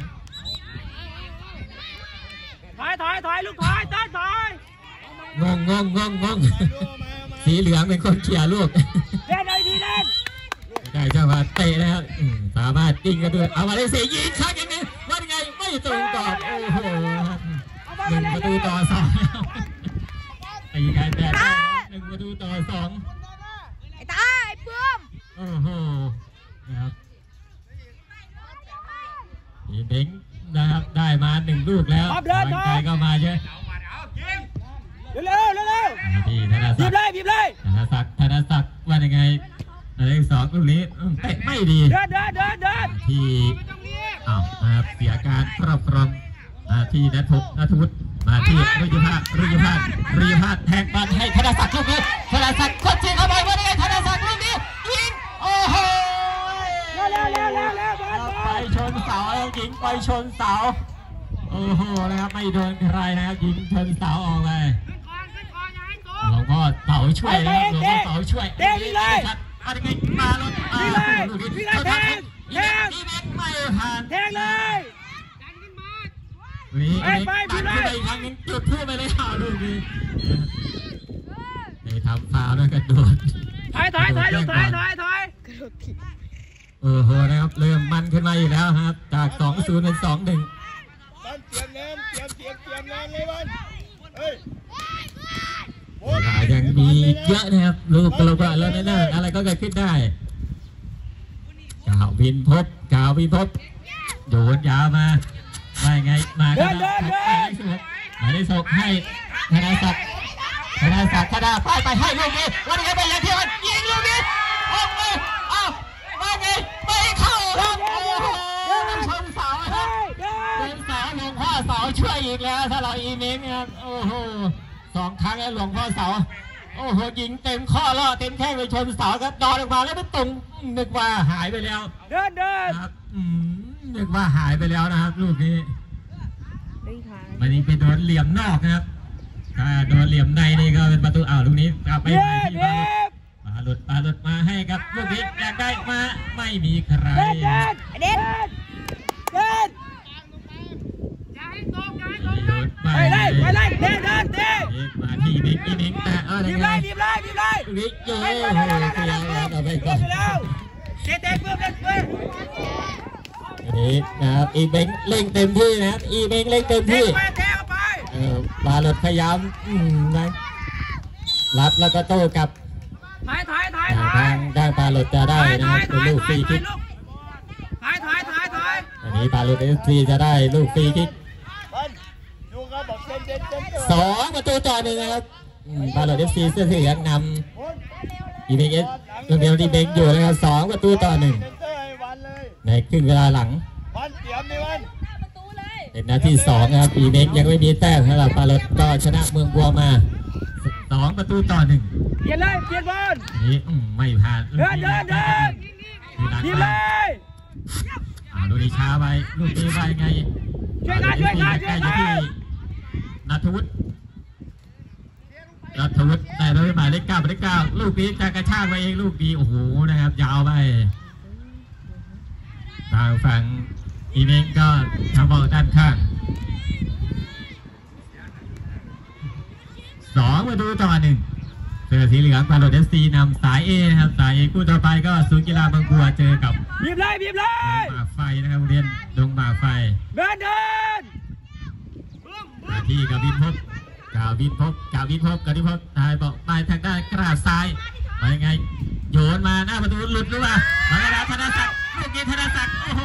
ถอยถอยถอยลูกถอยต้นถอยงงงงงงสีเหลืองเป็นคนเขี่ยลูกเล่นเลยดีเล่น ได้จังหวะเตะนะครับอืมสามารถยิงกระโดดเอามาเลเซียยิงครั้งยังไงว่าไงไม่ตรงตอบโอ้โหหนึ่งประตูต่อสองตีไกลแตกได้หนึ่งประตูต่อสองไอ้ตาไอ้เปื้มโอ้โหนะครับอีเบ้งนะครับได้มาหนึ่งลูกแล้วกำลังใจก็มาเยอะเร็วเร็วเร็วเร็วที่ธนบีศับกดิ์เลยบีบเลยธนศักดิ์ธนศักดิ์ว่ายังไง เลขสองลูกนี้อืมเตะไม่ดีเดินเดินเดินเดินที่อ้าวนะครับเสียการครอบครองมาที่นัทพนัทวุฒิมาที่รุยภาพรุยภาพรุยภาพแทงบอลให้ธนศักดิ์ลูกนี้ธนศักดิ์กดเช็คเข้าไปว่ายังไงธนศักดิ์ลูกนี้ยิงโอ้โหเร็วเร็วเร็วเร็วเร็วบอลบไปอลชนเสาแล้วยิงไปชนเสาโอ้โหนะครับไม่โดนใครนะครับยิงชนเสาออกไปหลวงพ่อเสาช่วยนะครับหลวงพ่อเสาช่วยครับ อะไรกันมาลงอ่าลูกนี้เขาทำยิงยิงไม่ผ่านแทงเลยนี่ไปไปพี่ขึ้นไล่ไปอีกครั้งนึงจุดพูดไปเลยข่าวลูกนี้ไอ้ทำฟาวแล้วยกระโดดถอยถอยถอยลูกถอยถอยถอยโอ้โหนะครับเริ่มมันขึ้นมาอีกแล้วครับ จาก2 0เป็น2 1บอลเตรียมแรงเตรียมเตรียมเตรียมเลยบอลเฮ้ย ยังมีเยอะนะครับลูกกระบะแล้วแน่ๆอะไรก็เกิดขึ้นได้กาวพินพบกาวพินพบโยนยาวมาว่ายังไงมาก็ได้หมายเลขสกหมายเลขสกให้ธนาศักดิ์ธนาศักดิ์ธนาป้ายไปให้ลูกนี้ว่ายังไงไปยังที่มันยิงลูกนี้ออกไปเอ้าว่าไงไปเข้าครับโอ้โหชนเสาครับเดินเป็นเสาหลวงพ่อเสาช่วยอีกแล้วถ้าเราอีเมนครับโอ้โหส องครั้งแล้วหลวงพ่อเสา โอ้โหยิงเต็มข้อล่อเต็มแข้งไปชนเสาครับดอนออกมาแล้วไม่ตรงนึกว่าหายไปแล้ว เดินเดินนะครับอืมนึกว่าหายไปแล้วนะครับ ลูกนี้ดึงขามันนี้ไปโดนเหลี่ยมนอกนะครับถ้าโดนเหลี่ยมในนี่ก็เป็นประตูอ้าวลูกนี้กลับไปเย็ใหม่บที่เย็บาลดบปาหลุดปาหลุดมาให้กับลูกนี้อยากได้มาไม่มีใครเดินเดินไอ้เด่นเดินหลุด ไปไปเลยไปเลยเดินเดินเดินมาที่บิ๊กอีนิงแต่เออบียับงเลไงยบีบเลยบีบเลยบิ๊กโยไปโอ้เลยโหเร็วเสียเร็วแล้วเอาไปเร็ก่อวนเร็วเตะเตะเพิ่มเล่นเพิ่มอันนี้นะครับอีเบงเล่งเต็มที่นะครับอีเบงเล่งเต็มเตะที่ไปเตะเข้าไปเออปลาหลดพยายามอืมนะรับแล้วก็โต้กลับถอยถอยถอยอ่าถอทายงด้านปลาหลดจะได้นะครับเป็นลูกฟรีคิกถอยถอยถอยถอยอันนี้ปลาหลด FC จะได้ลูกฟรีคิก สองประตูต่อหนึ่งนะครับอืมปลาหลด FC เสื้อสีเหลืองนำอีเม้งเอสโรงเรียนอีเม้งอยู่นะครับสองประตูต่อหนึ่งเต็มเต็มให้วันเลยในครึ่งเวลาหลังบอลเตรียมดิบอลเป็นนาทีสองนะครับอีเบงยังไม่มีแต้มสำหรับปาหลุดก็ชนะเมืองบัวมาสองประตูต่อหนึ่งเปลี่ยนเลยเปลี่ยนบอลนี่อืมไม่ผ่านเดินเดินเดินคือหนักบีบมาเลกยอ่าลูกนี้ช้าไปลูกนี้ว่ายังไงช่วยกันช่วยกันช่วยกันใกล้จะที่ นัทวุฒินัทวุฒิแต่เราหมายเลขเก้าหมายเลขเก้าลูกนี้จะกระชากไปเองลูกนี้โอ้โหนะครับ ยาวไปทางฝั่งอีเม้งก็ทำบอลด้านข้างสองประตูต่อหนึ่งเสื้อสีเหลืองปลาหลด FC นำสาย A นะครับสาย A คู่ต่อไปก็ศูนย์กีฬาบางบัวเจอกับบีบเลยบีบเลยดงหมากไฟนะครับโรงเรียนดงหมากไฟเดินเดินมา ที่กาวินพบกาวินพบกาวินพบกาวินพบนายบอกไปทางด้านกระดาษทรายมายังไง โยนมาหน้าประตูหลุดหรือเปล่ามาแล้วธนศักดิ์ลูกนี้ธนศักดิ์โอ้โห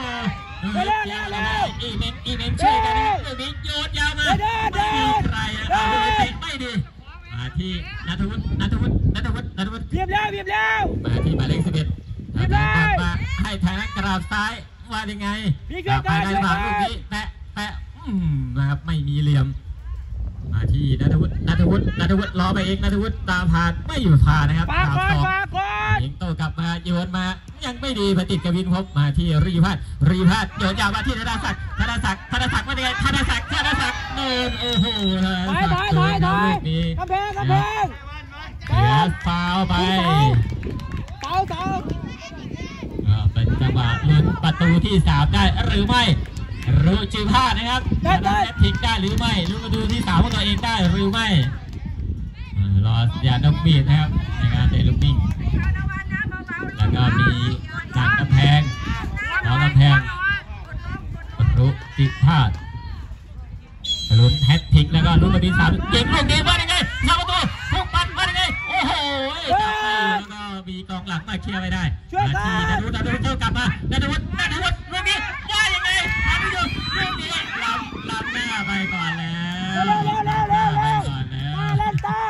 ลูกนี้เกี่ยวแล้วนะอีเมนอีเมนช่วยกันนะครับลูกนี้โยนยาวมาไม่มีใครนะเอาลูกนี้เตะไม่ดีมาที่นัทวุฒินัทวุฒินัทวุฒินัทวุฒิบีบแล้วบีบแล้วมาที่หมายเลขสิบเอ็ดเรียบร้อยมาให้ทางนักกราบซ้ายว่ายังไงพี่เกิดไปได้ได้มาเกิลูดกได้นี้แตะแตะอืมนะครับไม่มีเหลี่ยม มาที่นัทวุฒินัทวุฒินัทวุฒิรอไปเองนัทวุฒิตามผ่านไม่อยู่ผ่านนะครับปาตามก่อนสองปาก่อนยิงโต้กลับมาโยนมายังไม่ดีไปติดกวินพบมาที่รีพัฒน์รีพัฒน์โยนยาวมาที่ธนศักดิ์ธนศักดิ์ธนศักดิ์ว่ายังไงธนศักดิ์ธนศักดิ์เดินโอ้โหธนถอยศักถอยดิ์ถอยถอยลูกนี้กำแพงกำแพงเสียฟาวล์ไปเสาเสาก็เป็นจังหวะลุ้นประตูที่3ได้หรือไม่ รู้จือพลาดนะครับจะโดนแอตทิกได้หรือไม่รู้ประตูที่3ของตัวเองได้หรือไม่เอ่อรออย่านกบีดนะครับในการเตะลูกนิ่งแล้วก็มีจากกำแพงน้องกำแพงรู้จือพลาดลุ้นแฮตทริกแล้วก็ลุ้นประตูที่สามเก่งลูกนี้ว่ายังไงเข้าประตูทุกปันว่ายังไง โอ้โหจับไปแล้วก็มีกองหลังมาเคลียร์ไว้ได้ช่วยกันมาที่นาดูนาดูเจ้ากลับมานาดูนาดูลูกนี้ว่ายังไงนาดูลูกนี้ลำลำหน้าไปก่อนแล้วเร็วเร็วเร็วเร็วลำหเร็น้าวไปก่อนแล้วตาเล่นตา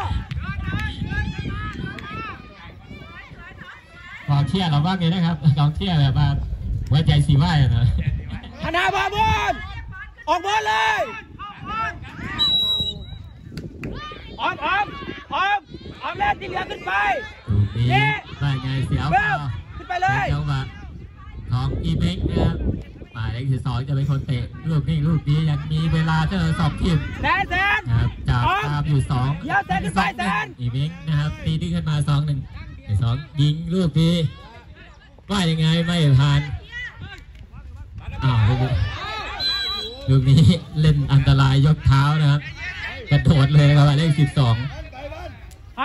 กองเที่ยเราว่าไงนะครับกองเที่ยแบบว่าไว้ใจสีว่านะธนาบอลบอลออกบอลเลยออมออม ออมออมเล่นที่เหลือขึ้นไปลูกนี้ว่าไงเสียวเร็เปล่าวขึ้นไปเลยจังหวะของอีเม็กนะครับหมายเลขสิบสองจะเป็นคนเตะลูกนี้ลูกนี้ยังมีเวลาเจอสองทีมแซนแซนนะครับจากออมตามอยู่สองเดี๋ยวแซนขึ้นไปสองหนึ่งแซนอีเม้งนะครับตีดึงขึ้นมาสองหนึ่งไอ้สองยิงลูกนี้ว่ายังไงไม่ผ่านอ้าวลูกนี้ลูกนี้เล่นอันตรายยกเท้านะครับ กระโดดเลยนะครับหมายเลขสิบสองถ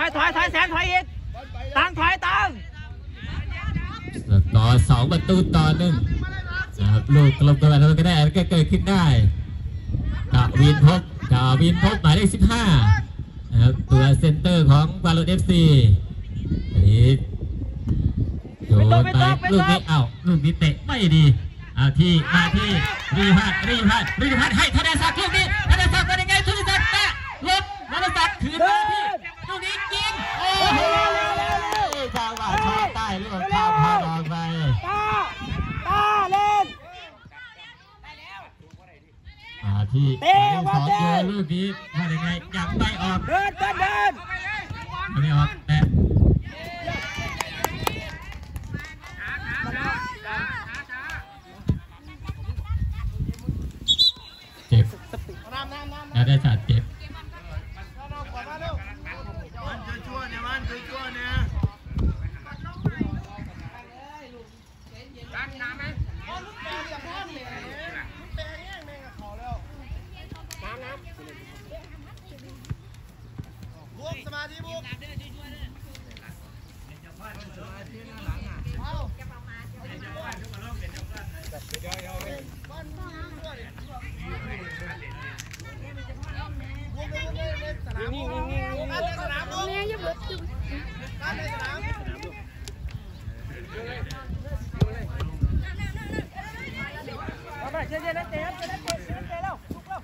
อยถอยถอยแซนถอยอีกตังถอยตังต่อสองประตูต่อหนึ่งนะครับลูกกลมตัวแบบก็ได้ก็เกิดขึ้นได้กาวินพบกาวินพบหมายเลขสิบห้านะครับตัวเซนเตอร์ของบาโลเอฟซีอันนี้โยนไปลูกนี้เอ้าลูกนี้เตะไม่ดีเอาที่มาที่รีพัฒน์รีพัฒน์รีพัฒน์ให้ธนศักดิ์ลูกนี้ธนศักดิ์เป็นยังไงธนศักดิ์แตะลบธนศักดิ์คืนมาที่ลูกนี้ยิ งโอ้โหทางว่าชอบใต้ลูกข้ามพาดออกไปตาตาเล่นมาที่เตะหมายเลขสองว่าเตะโยนลูกนี้ว่ายังไงยังไม่ออกเดินเดินเดินยังไม่ออกแต่เจ็บแล้วได้จัดเจ็บ สมาธิบุก นี่นี่นี่ ในสนามบุกในสนาม เอาไปเจ๊เจ๊เล่นเตะเจ๊เล่นเตะเจ๊เล่นเตะแล้วลุกแล้ว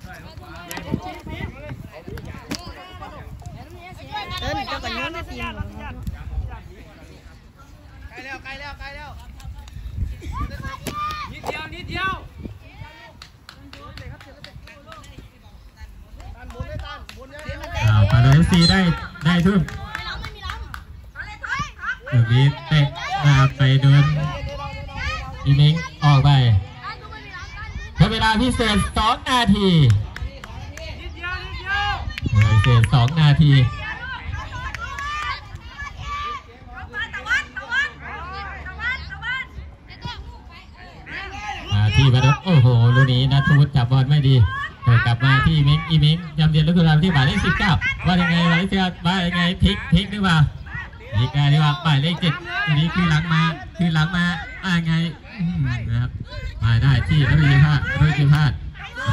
เดินเจ้า กันย้อนได้ทีม ใกล้แล้วใกล้แล้วใกล้แล้ว นิดเดียวนิดเดียว ตันบุญได้ตันบุญได้ อ้าวปลาหลด FC ได้ได้ทุ่มลูกนี้เตะมาไปโดนอีเม้งออกไปใช้เวลาพิเศษ2นาที นิดเดียวนิดเดียว เวลาพิเศษ2นาที มาที่บรรดโอ้โหลูกนี้นัทวุฒิจับบอลไม่ดี เปิดกลับมาที่อีเม้งอีเม้งยำเรียนลูกกุหลาบที่หมายเลขสิบเก้าว่ายังไงหมายเลขสิบเก้าว่ายังไงพลิกพลิกหรือเปล่าพลิกได้หรือเปล่าหมายเลขเจ็ดทีนี้คือหลังมาคือหลังมาว่ายังไงอื้อหือนะครับมาได้ที่รุยพาดรุยพาด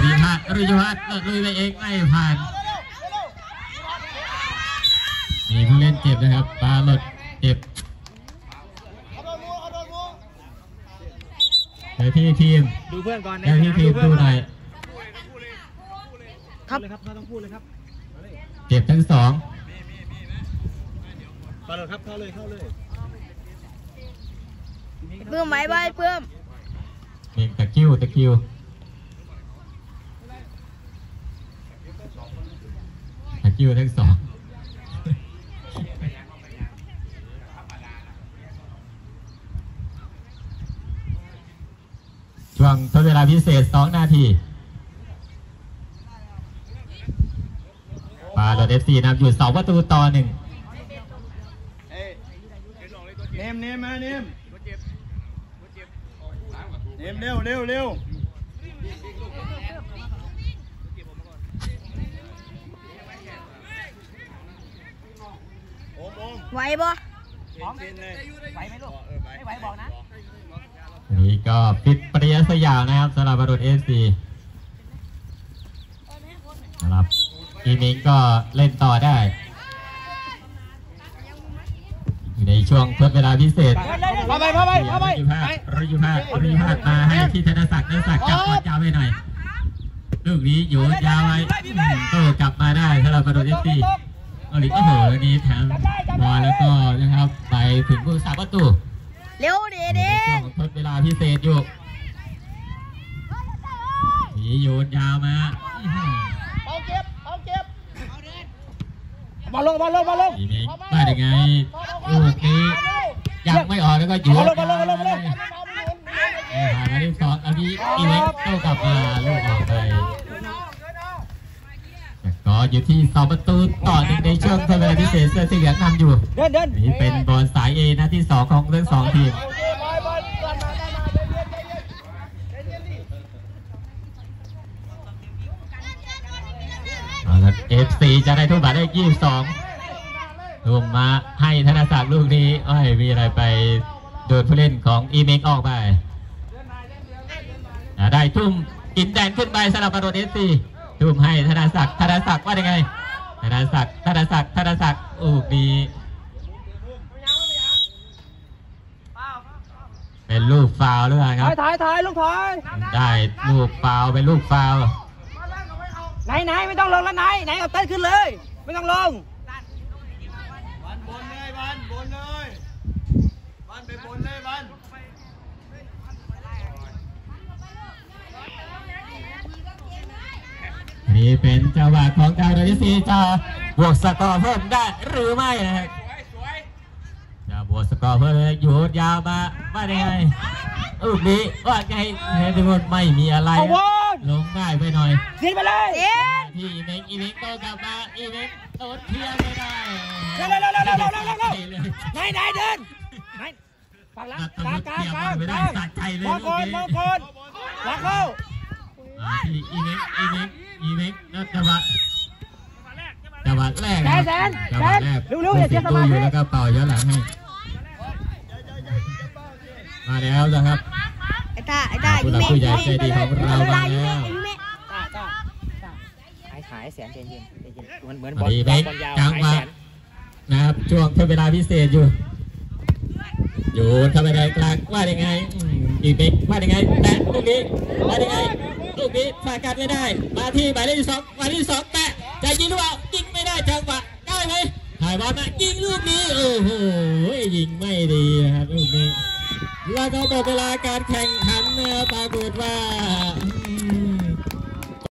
รุยพาดรุยพาดลุยไปเองไม่ผ่าน มีผู้เล่นเจ็บนะครับปาหลดเจ็บไปที่ทีม ดูเพื่อนก่อน ไปที่ทีมดูหน่อย ครับเลยครับเขาต้องพูดเลยครับ เจ็บทั้งสอง เข้า เลยครับเข้าเลยเข้าเลยเพิ่มไหมบอยเพิ่มเองตะคิวตะคิวตะคิวทั้งสองช่วงทดเวลาพิเศษ2นาทีปลาหลด FC นำอยู่2ประตูต่อหนึ่ง เนมเนมมาเนม เนมเร็วเร็วเร็วไหวบ่ไหวไหมลูกไม่ไหวบอกนะอันนี้ก็ปิดปริยัติสยามนะครับสำหรับบรุษเอฟซีสำหรับทีมนี้ก็เล่นต่อได้ อยู่ใน ช่วงทดเวลาพิเศษพาไปพาไปพาไปรยุภาพรยุภาพรยุภาพมาให้ที่ธนศักดิ์ธนศักดิ์จับบอลยาวไปหน่อยลูกนี้อยู่ยาวไปอืมโต้กลับมาได้สำหรับบรุษเอฟซีโอ้โหโอ้โหอันนี้แถมบอลแล้วก็นะครับ ไปถึงผู้สาประตู เร็วเด็ในเด็ช่วงทดเวลาพิเศษอยู่หนีโยนยาวมาอื้อหือบอลลงบอลลงบอลลงทีนี้ว่ายังไง ลูกนี้ยังไม่ออกแล้วก็โยนบอลลงบอลลงยาวบอลลงบอลลงเออผ่านมาที่สองอันนี้อีเล็กโต้กลับมาลูกออกไปก็อยู่ที่สองประตูต่อหนึ่งในช่วงทดเวลาพิเศษเสื้อสีเหลืองนำอยู่เดินเดินนี่เป็นบอลสายเอนะที่สองของทั้งสองทีมเอาละเอฟซีจะได้ทุกบาทได้ยี่สิบสอง รวมมาให้ธนศักดิ์ลูกนี้โอ้ยมีอะไรไปโดนผู้เล่นของอีเมกออกไปอ่าได้ทุ่มกินแดนขึ้นไปสำหรับประโดดเอฟซีทุ่มให้ธนศักดิ์ธนศักดิ์ว่ายังไงธนศักดิ์ธนศักดิ์ธนศักดิ์ลูกนี้เป็นลูกฟาวล์หรือเปล่าครับถ่ายถ่ายถ่ายลูกถ่ายได้ลูกฟาวล์เป็นลูกฟาวล์ไหนไหนไม่ต้องลงแล้วไหนไหนเอาเต้นขึ้นเลย ไม่ต้องลง นี่เป็นจังหวะของดาวดาวิซีจะบวกสกอร์เพิ่มได้หรือไม่นะครับจะบวกสกอร์เพิ่มหยุดยาวมาไม่ได้ไงลูกนี้ว่าไงเฮดิวไม่มีอะไรลงง่ายไปหน่อยสิไปเลยที่อีเมงอีเมงก็กลับมาอีเมกโดนเทียไม่ได้เร็วเร็วเร็วเร็วเร็วเร็วไหนไหนเดินไหน ฝั่งหลังตัดกลางกลางเคลียร์กลางบอลไม่ได้สะใจเลยมองก่อนลูมกองนี้ก่อนหลังเข้ามาที่อีเม็กอีเม็กอีเม็กแล้วจังหวะจังหวะแรกแสนะนแสนจังแสหวะนแรกเร็วๆอย่าเสียสมาอยู่ธิแล้วก็เป่าย้อนหลังให้มาแล้วนะครับไอ้ตาไอ้ตาผู้หลักผู้ใหญ่ใจดีของเรามาแล้วตาตาตาหายหายแสนใจเย็นใจเย็นเหมือนเหมือนพบออลดีบเม็อลกบอลยาวจังหายหวะแสนนะครับช่วงทดเวลาพิเศษอยู่ โยนเข้าไปในกลางว่ายังไงอืมอีเม็กว่ายังไงแตะลูกนี้ว่ายังไงลูกนี้ฝากกันไม่ได้ มาที่หมายเลขที่สองหมายเลขที่สองแตะจะยิงหรือเปล่ายิงไม่ได้จังหวะได้ไหมถ่ายบอลมายิงลูกนี้โอ้โหยิงไม่ดีนะครับลูกนี้แล้วก็หมดเวลาการแข่งขันนะปรากฏว่า